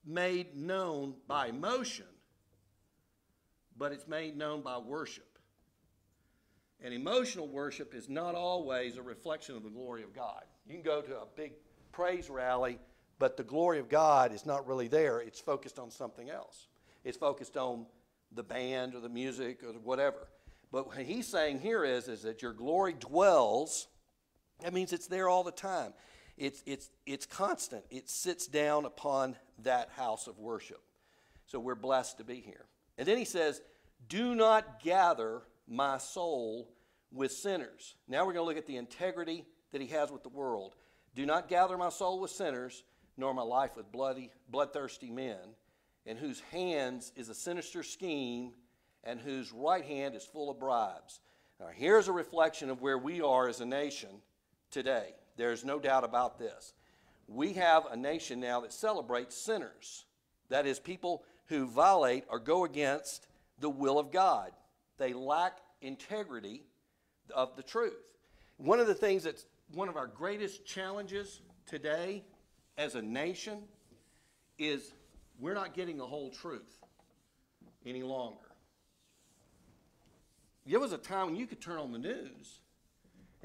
Speaker 1: made known by emotion, but it's made known by worship. And emotional worship is not always a reflection of the glory of God. You can go to a big praise rally, but the glory of God is not really there. It's focused on something else. It's focused on the band or the music or whatever. But what he's saying here is, is that your glory dwells. That means it's there all the time. It's, it's, it's constant. It sits down upon that house of worship. So we're blessed to be here. And then he says, Do not gather my soul with sinners. Now we're going to look at the integrity that he has with the world. Do not gather my soul with sinners, nor my life with bloody, bloodthirsty men, in whose hands is a sinister scheme, and whose right hand is full of bribes. Now, here's a reflection of where we are as a nation today. There's no doubt about this. We have a nation now that celebrates sinners. That is, people who violate or go against the will of God. They lack integrity of the truth. One of the things that's one of our greatest challenges today as a nation is we're not getting the whole truth any longer. There was a time when you could turn on the news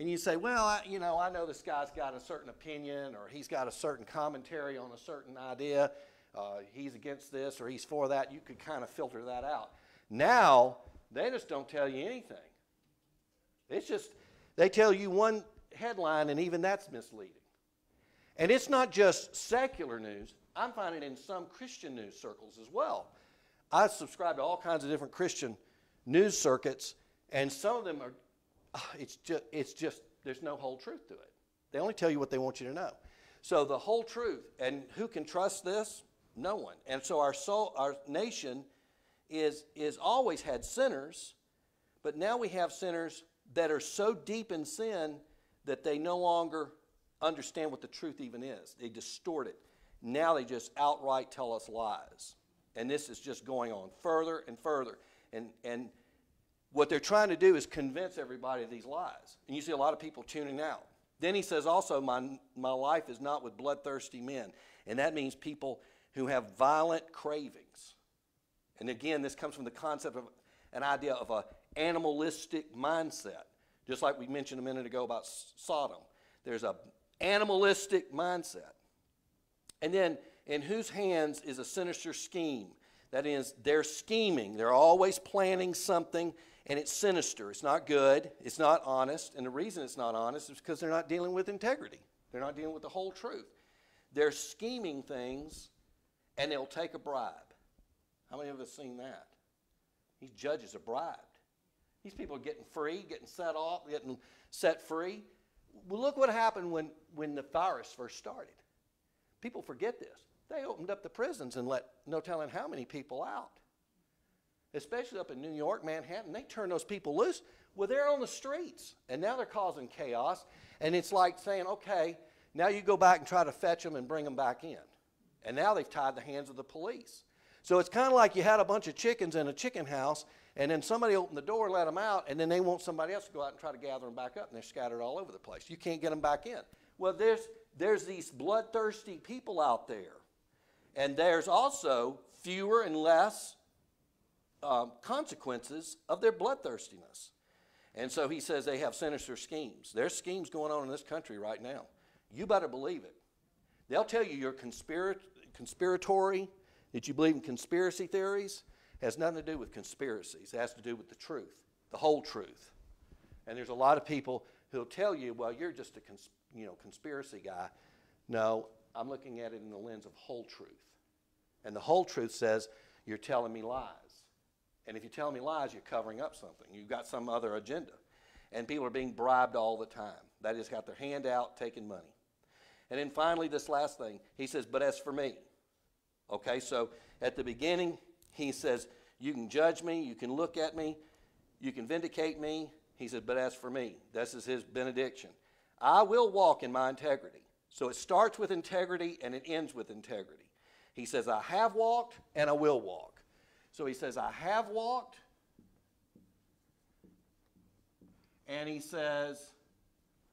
Speaker 1: and you say, well, I, you know, I know this guy's got a certain opinion or he's got a certain commentary on a certain idea. Uh, he's against this or he's for that. You could kind of filter that out. Now, they just don't tell you anything. It's just, they tell you one headline, and even that's misleading. And it's not just secular news, I'm finding in some Christian news circles as well. I subscribe to all kinds of different Christian news circuits, and some of them are, it's just, it's just there's no whole truth to it. They only tell you what they want you to know. So the whole truth, and who can trust this? No one. And so our soul, our nation is, is always had sinners, but now we have sinners that are so deep in sin that they no longer understand what the truth even is. They distort it. Now they just outright tell us lies. And this is just going on further and further. And, and what they're trying to do is convince everybody of these lies. And you see a lot of people tuning out. Then he says also, my, my life is not with bloodthirsty men. And that means people who have violent cravings. And again, this comes from the concept of an idea of an animalistic mindset. Just like we mentioned a minute ago about Sodom. There's a animalistic mindset. And then, in whose hands is a sinister scheme? That is, they're scheming. They're always planning something, and it's sinister. It's not good. It's not honest. And the reason it's not honest is because they're not dealing with integrity. They're not dealing with the whole truth. They're scheming things, and they'll take a bribe. How many of us seen that? These judges are bribed. These people are getting free, getting set off, getting set free. Well, look what happened when, when the virus first started. People forget this. They opened up the prisons and let no telling how many people out. Especially up in New York, Manhattan, they turned those people loose. Well, they're on the streets, and now they're causing chaos. And it's like saying, okay, now you go back and try to fetch them and bring them back in. And now they've tied the hands of the police. So it's kind of like you had a bunch of chickens in a chicken house, and then somebody opened the door, let them out, and then they want somebody else to go out and try to gather them back up, and they're scattered all over the place. You can't get them back in. Well, there's, there's these bloodthirsty people out there, and there's also fewer and less um, consequences of their bloodthirstiness. And so he says they have sinister schemes. There's schemes going on in this country right now. You better believe it. They'll tell you you're conspir- conspiratory, that you believe in conspiracy theories has nothing to do with conspiracies. It has to do with the truth, the whole truth. And there's a lot of people who'll tell you, well, you're just a you know, conspiracy guy. No, I'm looking at it in the lens of whole truth. And the whole truth says, you're telling me lies. And if you're telling me lies, you're covering up something. You've got some other agenda. And people are being bribed all the time. That is, got their hand out, taking money. And then finally, this last thing, he says, but as for me. Okay, so at the beginning, he says, You can judge me, you can look at me, you can vindicate me. He said, But as for me, this is his benediction. I will walk in my integrity. So it starts with integrity and it ends with integrity. He says, I have walked and I will walk. So he says, I have walked. And he says,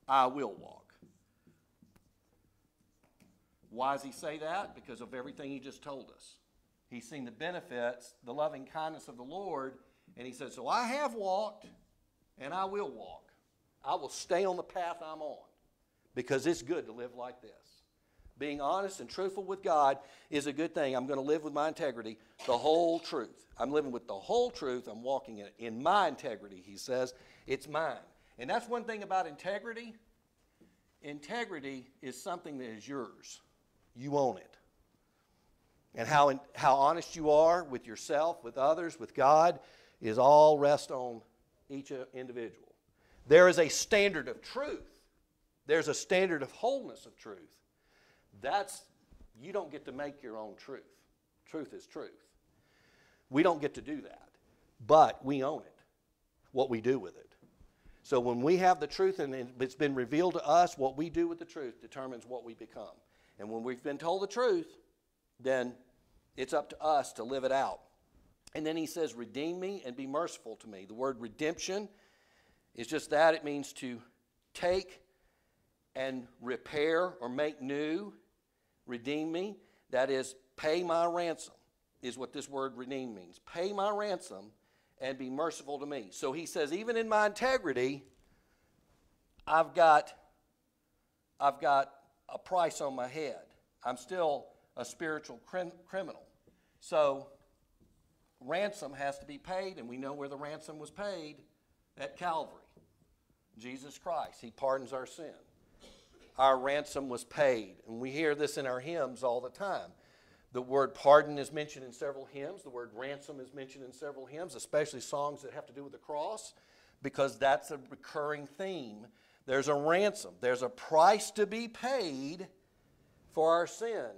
Speaker 1: I will walk. Why does he say that? Because of everything he just told us. He's seen the benefits, the loving kindness of the Lord, and he says, So I have walked and I will walk. I will stay on the path I'm on because it's good to live like this. Being honest and truthful with God is a good thing. I'm going to live with my integrity, the whole truth. I'm living with the whole truth. I'm walking in, in my integrity, he says. It's mine. And that's one thing about integrity. Integrity is something that is yours. You own it and how, in, how honest you are with yourself, with others, with God, is all rest on each uh, individual. There is a standard of truth There's a standard of wholeness of truth. That's, you don't get to make your own truth. Truth is truth. We don't get to do that, but we own it, what we do with it. So when we have the truth and it's been revealed to us, what we do with the truth determines what we become. And when we've been told the truth, then it's up to us to live it out. And then he says, Redeem me and be merciful to me. The word redemption is just that it means to take and repair or make new, redeem me. That is, pay my ransom, is what this word redeem means. Pay my ransom and be merciful to me. So he says, even in my integrity, I've got, I've got a price on my head. I'm still a spiritual crim- criminal. So ransom has to be paid, and we know where the ransom was paid at Calvary. Jesus Christ. He pardons our sin. Our ransom was paid. And we hear this in our hymns all the time. The word pardon is mentioned in several hymns. The word ransom is mentioned in several hymns, especially songs that have to do with the cross, because that's a recurring theme. There's a ransom, there's a price to be paid for our sin.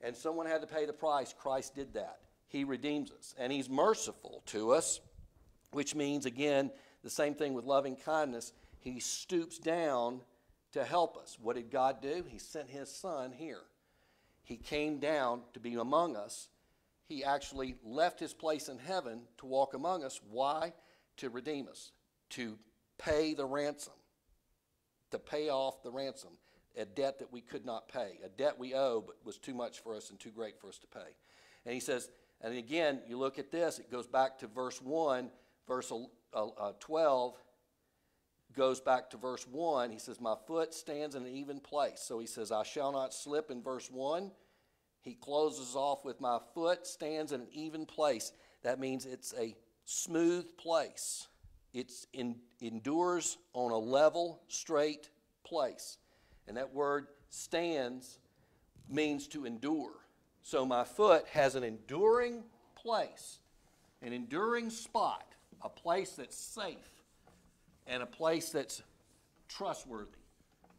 Speaker 1: And someone had to pay the price. Christ did that. He redeems us. And He's merciful to us, which means, again, the same thing with loving kindness. He stoops down to help us. What did God do? He sent His Son here. He came down to be among us. He actually left His place in heaven to walk among us. Why? To redeem us, to pay the ransom, to pay off the ransom, a debt that we could not pay, a debt we owe but was too much for us and too great for us to pay. And He says, and again, you look at this, it goes back to verse 1, verse uh, uh, 12 goes back to verse 1. He says, My foot stands in an even place. So he says, I shall not slip in verse 1. He closes off with, My foot stands in an even place. That means it's a smooth place, it endures on a level, straight place. And that word stands means to endure. So my foot has an enduring place, an enduring spot, a place that's safe and a place that's trustworthy.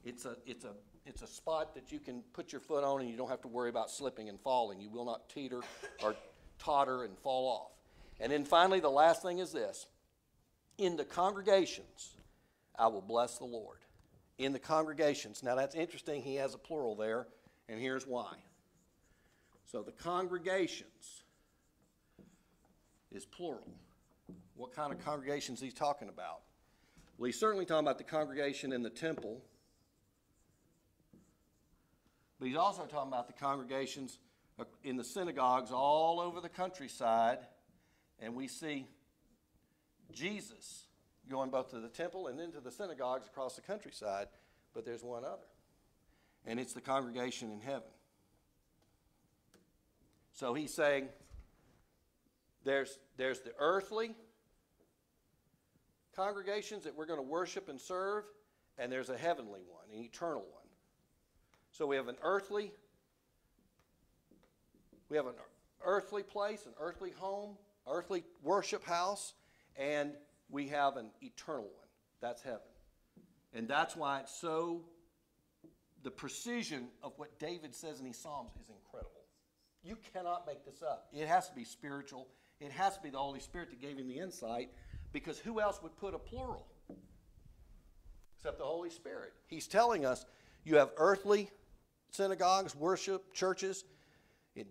Speaker 1: It's a, it's a, it's a spot that you can put your foot on and you don't have to worry about slipping and falling. You will not teeter or totter and fall off. And then finally, the last thing is this in the congregations, I will bless the Lord. In the congregations. Now that's interesting, he has a plural there, and here's why. So the congregations is plural. What kind of congregations he's talking about? Well, he's certainly talking about the congregation in the temple, but he's also talking about the congregations in the synagogues all over the countryside, and we see Jesus going both to the temple and into the synagogues across the countryside, but there's one other, and it's the congregation in heaven. So he's saying there's, there's the earthly congregations that we're going to worship and serve, and there's a heavenly one, an eternal one. So we have an earthly, we have an earthly place, an earthly home, earthly worship house, and we have an eternal one. That's heaven. And that's why it's so, the precision of what David says in these Psalms is incredible. You cannot make this up. It has to be spiritual. It has to be the Holy Spirit that gave him the insight because who else would put a plural except the Holy Spirit? He's telling us you have earthly synagogues, worship, churches,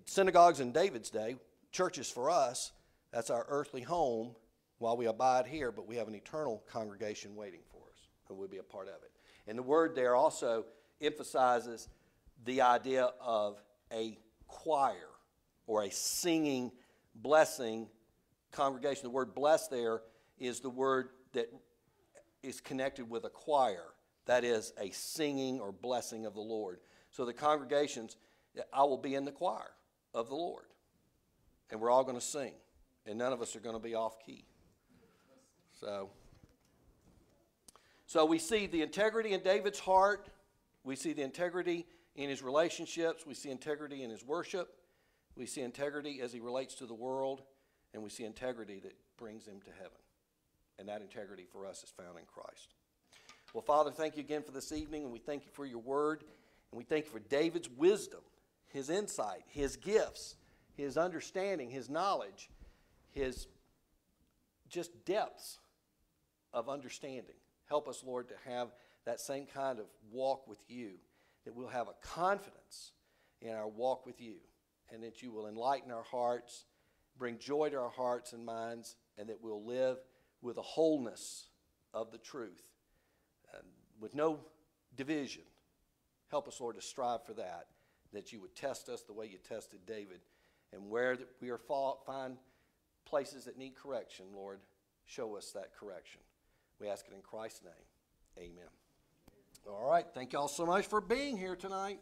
Speaker 1: synagogues in David's day, churches for us. That's our earthly home while we abide here, but we have an eternal congregation waiting for us who will be a part of it. And the word there also emphasizes the idea of a choir or a singing, blessing congregation. The word bless there is the word that is connected with a choir. That is a singing or blessing of the Lord. So the congregations, I will be in the choir of the Lord. And we're all going to sing. And none of us are going to be off key. So, so we see the integrity in David's heart. We see the integrity in his relationships. We see integrity in his worship. We see integrity as he relates to the world. And we see integrity that brings him to heaven. And that integrity for us is found in Christ. Well, Father, thank you again for this evening, and we thank you for your word, and we thank you for David's wisdom, his insight, his gifts, his understanding, his knowledge, his just depths of understanding. Help us, Lord, to have that same kind of walk with you, that we'll have a confidence in our walk with you, and that you will enlighten our hearts, bring joy to our hearts and minds, and that we'll live with a wholeness of the truth, with no division. Help us, Lord, to strive for that, that you would test us the way you tested David, and where we are fault, find places that need correction, Lord, show us that correction. We ask it in Christ's name. Amen. All right. Thank you all so much for being here tonight.